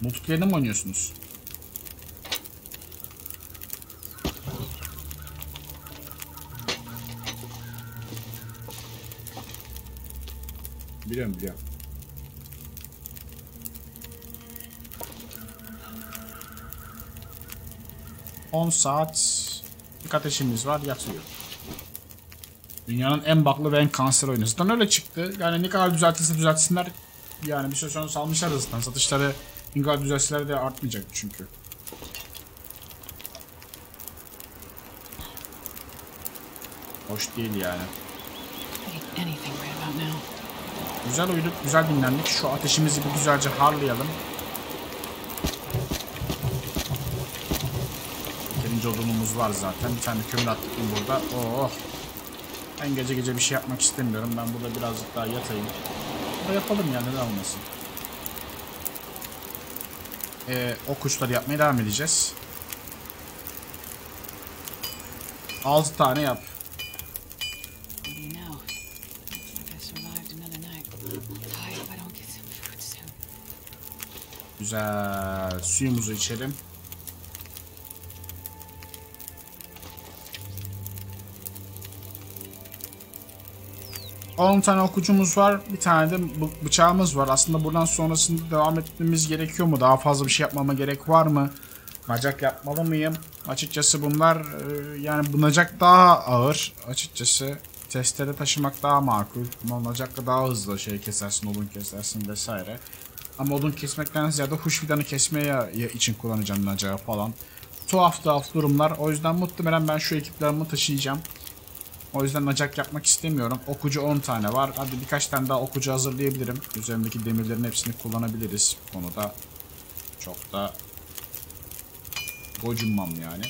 Multiplayer'de mi oynuyorsunuz? Biliyorum biliyorum. On saat ateşimiz var yatıyor. Dünyanın en baklı ve en kanser oyunu. Zaten öyle çıktı. Yani ne kadar düzeltirse düzeltsinler. Yani bir süre sonra salmışlar zaten. Satışları ne kadar düzeltseler de artmayacak çünkü. Hoş değil yani. Güzel uyuduk, güzel dinlendik. Şu ateşimizi bir güzelce harlayalım. Yeterince odunumuz var zaten. Bir tane kömür attık burada. Oh. Ben gece gece bir şey yapmak istemiyorum. Ben burada birazcık daha yatayım. Burada yapalım ya neden olmasın. Ee, o kuşları yapmaya devam edeceğiz. 6 tane yap. What do you 10 tane okucumuz var. Bir tane de bıçağımız var. Aslında buradan sonrasında devam etmemiz gerekiyor mu? Daha fazla bir şey yapmama gerek var mı? Bacak yapmalı mıyım? Açıkçası bunlar e, yani bınacak daha ağır. Açıkçası testere taşımak daha makul. Bınacakla daha hızlı şey kesersin, odun kesersin vesaire. Ama odun kesmekten ziyade huş fidanı kesmeye için kullanacağım bınacağı falan. Tuhaf tuhaf durumlar. O yüzden muhtemelen ben şu ekiplerimi taşıyacağım. O yüzden nacak yapmak istemiyorum. Okucu 10 tane var. Hadi birkaç tane daha okucu hazırlayabilirim. Üzerimdeki demirlerin hepsini kullanabiliriz bu konuda. Çok da gocunmam yani.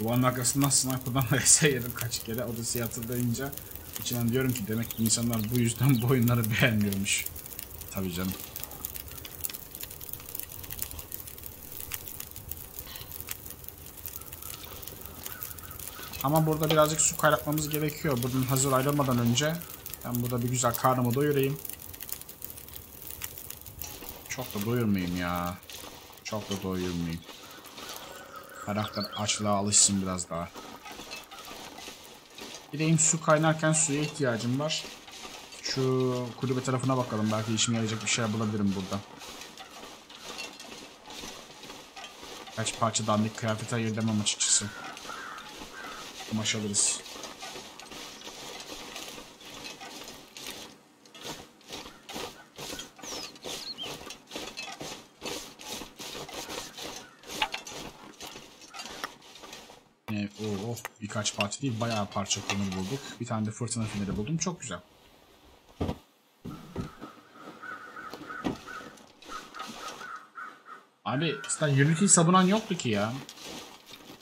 Duvarın arkasından sniper'dan vs yedim kaç kere. Odası hatırlayınca içinden diyorum ki demek ki insanlar bu yüzden bu oyunları beğenmiyormuş. Tabii canım. Ama burada birazcık su kaynatmamız gerekiyor. Buradan hazır ayrılmadan önce ben burada bir güzel karnımı doyurayım. Çok da doyurmayayım ya. Çok da doyurmayayım. Karakter açlığa alışsın biraz daha. Gideyim su kaynarken suya ihtiyacım var. Şu kulübe tarafına bakalım. Belki işime yarayacak bir şey bulabilirim burada. Kaç parça dandik kıyafet ayır demem açıkçası. Kumaş alırız. Evet, oh, oh, birkaç parça değil bayağı parça kömür bulduk. Bir tane de fırtına feneri buldum. Çok güzel. Abi zaten Unity savunan yoktu ki ya.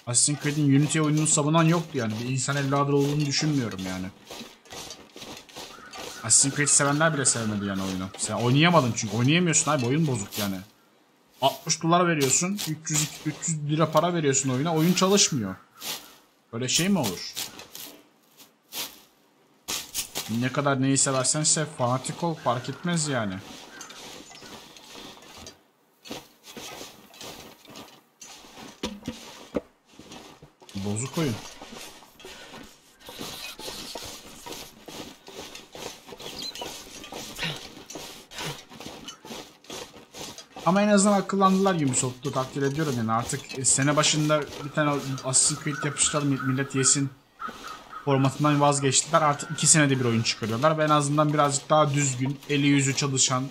Assassin's Creed'in Unity oyununu savunan yoktu yani. Bir insan evladı olduğunu düşünmüyorum yani. Assassin's Creed sevenler bile sevmedi yani oyunu. Sen oynayamadın çünkü. Oynayamıyorsun abi. Oyun bozuk yani. 60 dolar veriyorsun. 300, 300 lira para veriyorsun oyuna. Oyun çalışmıyor. Böyle şey mi olur? Ne kadar neyi seversen sev. Fanatik ol. Fark etmez yani. Bozuk oyun. Ama en azından akıllandılar Ubisoft'u takdir ediyorum yani artık e, sene başında bir tane Assassin's Creed yapıştıralım millet yesin formatından vazgeçtiler. Artık iki senede bir oyun çıkarıyorlar. Ve en azından birazcık daha düzgün, eli yüzü çalışan,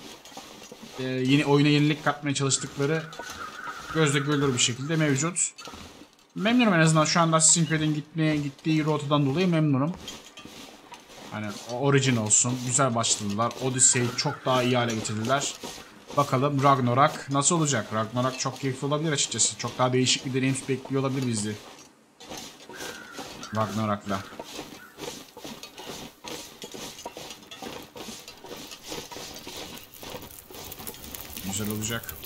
e, yeni oyuna yenilik katmaya çalıştıkları gözle görülür bir şekilde mevcut. Memnunum en azından şu anda Assassin's Creed'in gitmeye gittiği rotadan dolayı memnunum. Hani Origin olsun. Güzel başladılar. Odyssey'i çok daha iyi hale getirdiler. Bakalım Ragnarok nasıl olacak? Ragnarok çok keyifli olabilir açıkçası. Çok daha değişik bir deneyim bekliyor olabilir bizi. Ragnarok'la. Güzel olacak.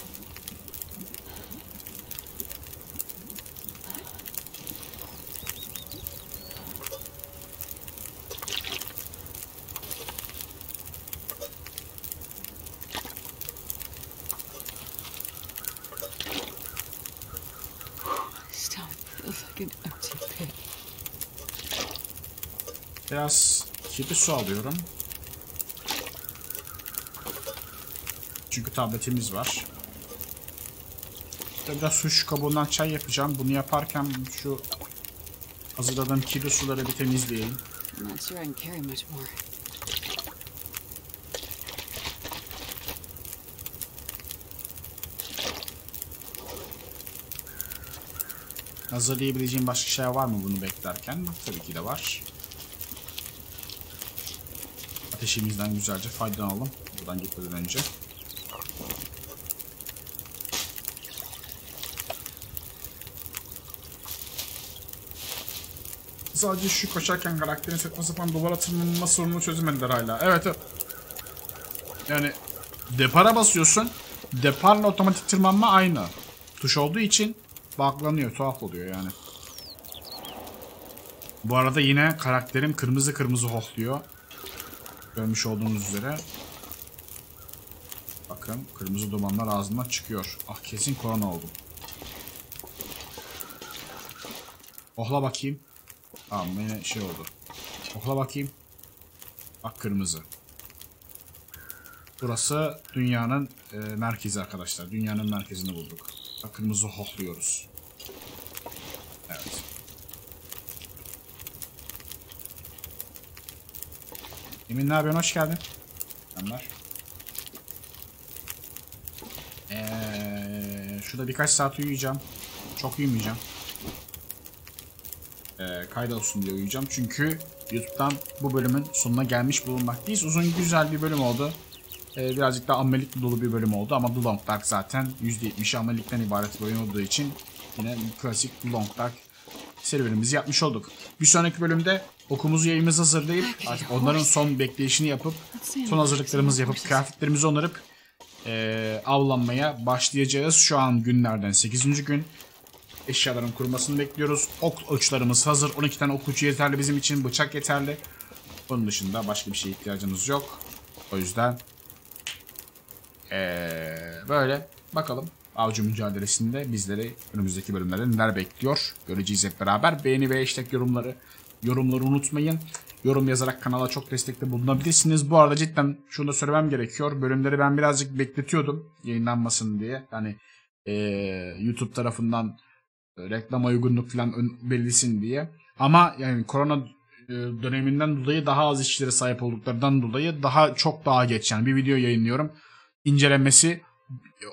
Kirli su alıyorum. Çünkü tabletimiz var. İşte Biraz suş kabuğundan çay yapacağım. Bunu yaparken şu hazırladığım kirli suları bir temizleyelim. Hazırlayabileceğim başka şey var mı bunu beklerken? Tabii ki de var. Ateşimizden güzelce faydalanalım. Buradan gitmeden önce. Sadece şu koşarken karakterin saçma sapan duvara tırmanma sorununu çözemediler hala. Evet. evet. Yani depara basıyorsun. Deparla otomatik tırmanma aynı. Tuş olduğu için buglanıyor. Tuhaf oluyor yani. Bu arada yine karakterim kırmızı kırmızı hohluyor. Görmüş olduğunuz üzere. Bakın kırmızı dumanlar ağzından çıkıyor. Ah kesin korona oldum. Ohla bakayım. Tamam yine şey oldu. Ohla bakayım. Bak kırmızı. Burası dünyanın e, merkezi arkadaşlar. Dünyanın merkezini bulduk. Bak kırmızı hohluyoruz. Evet. Emin ne yapıyorsun? Hoş geldin. Selamlar. Ee, şurada birkaç saat uyuyacağım. Çok uyumayacağım. Ee, kaydolsun diye uyuyacağım. Çünkü YouTube'dan bu bölümün sonuna gelmiş bulunmaktayız. Uzun güzel bir bölüm oldu. Ee, birazcık daha amelik dolu bir bölüm oldu ama The Long Dark zaten %70'i amelikten ibaret bir oyun olduğu için yine klasik The Long Dark serüvenimizi yapmış olduk. Bir sonraki bölümde okumuzu yayımızı hazırlayıp artık onların son bekleyişini yapıp son hazırlıklarımızı yapıp kıyafetlerimizi onarıp eee, avlanmaya başlayacağız. Şu an günlerden 8. gün. Eşyaların kurumasını bekliyoruz. Ok uçlarımız hazır. 12 tane ok ucu yeterli bizim için. Bıçak yeterli. Onun dışında başka bir şeye ihtiyacımız yok. O yüzden eee, böyle bakalım. Avcı mücadelesinde bizleri önümüzdeki bölümlerde neler bekliyor göreceğiz hep beraber. Beğeni ve hashtag yorumları yorumları unutmayın. Yorum yazarak kanala çok destekte bulunabilirsiniz. Bu arada cidden şunu da söylemem gerekiyor. Bölümleri ben birazcık bekletiyordum yayınlanmasın diye. Yani eee, YouTube tarafından e, reklama uygunluk falan belirlesin diye. Ama yani korona e, döneminden dolayı daha az işlere sahip olduklarından dolayı daha çok daha geç yani bir video yayınlıyorum. İncelenmesi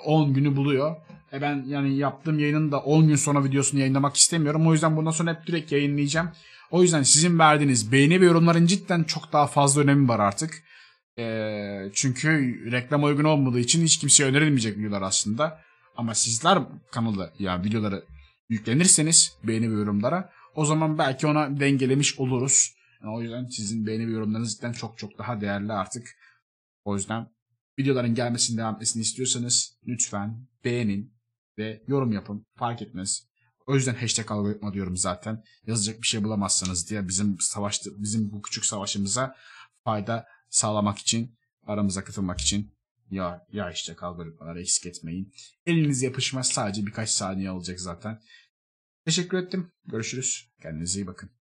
10 günü buluyor. E ben yani yaptığım yayının da 10 gün sonra videosunu yayınlamak istemiyorum. O yüzden bundan sonra hep direkt yayınlayacağım. O yüzden sizin verdiğiniz beğeni ve yorumların cidden çok daha fazla önemi var artık. E, çünkü reklam uygun olmadığı için hiç kimseye önerilmeyecek videolar aslında. Ama sizler kanalı yani videoları yüklenirseniz beğeni ve yorumlara o zaman belki ona dengelemiş oluruz. Yani o yüzden sizin beğeni ve yorumlarınız cidden çok çok daha değerli artık. O yüzden videoların gelmesini devam etmesini istiyorsanız lütfen beğenin ve yorum yapın. Fark etmez. O yüzden hashtag algoritma diyorum zaten. Yazacak bir şey bulamazsanız diye bizim savaştı bizim bu küçük savaşımıza fayda sağlamak için, aramıza katılmak için ya ya hashtag algoritmaları eksik etmeyin. Eliniz yapışmaz sadece birkaç saniye alacak zaten. Teşekkür ettim. Görüşürüz. Kendinize iyi bakın.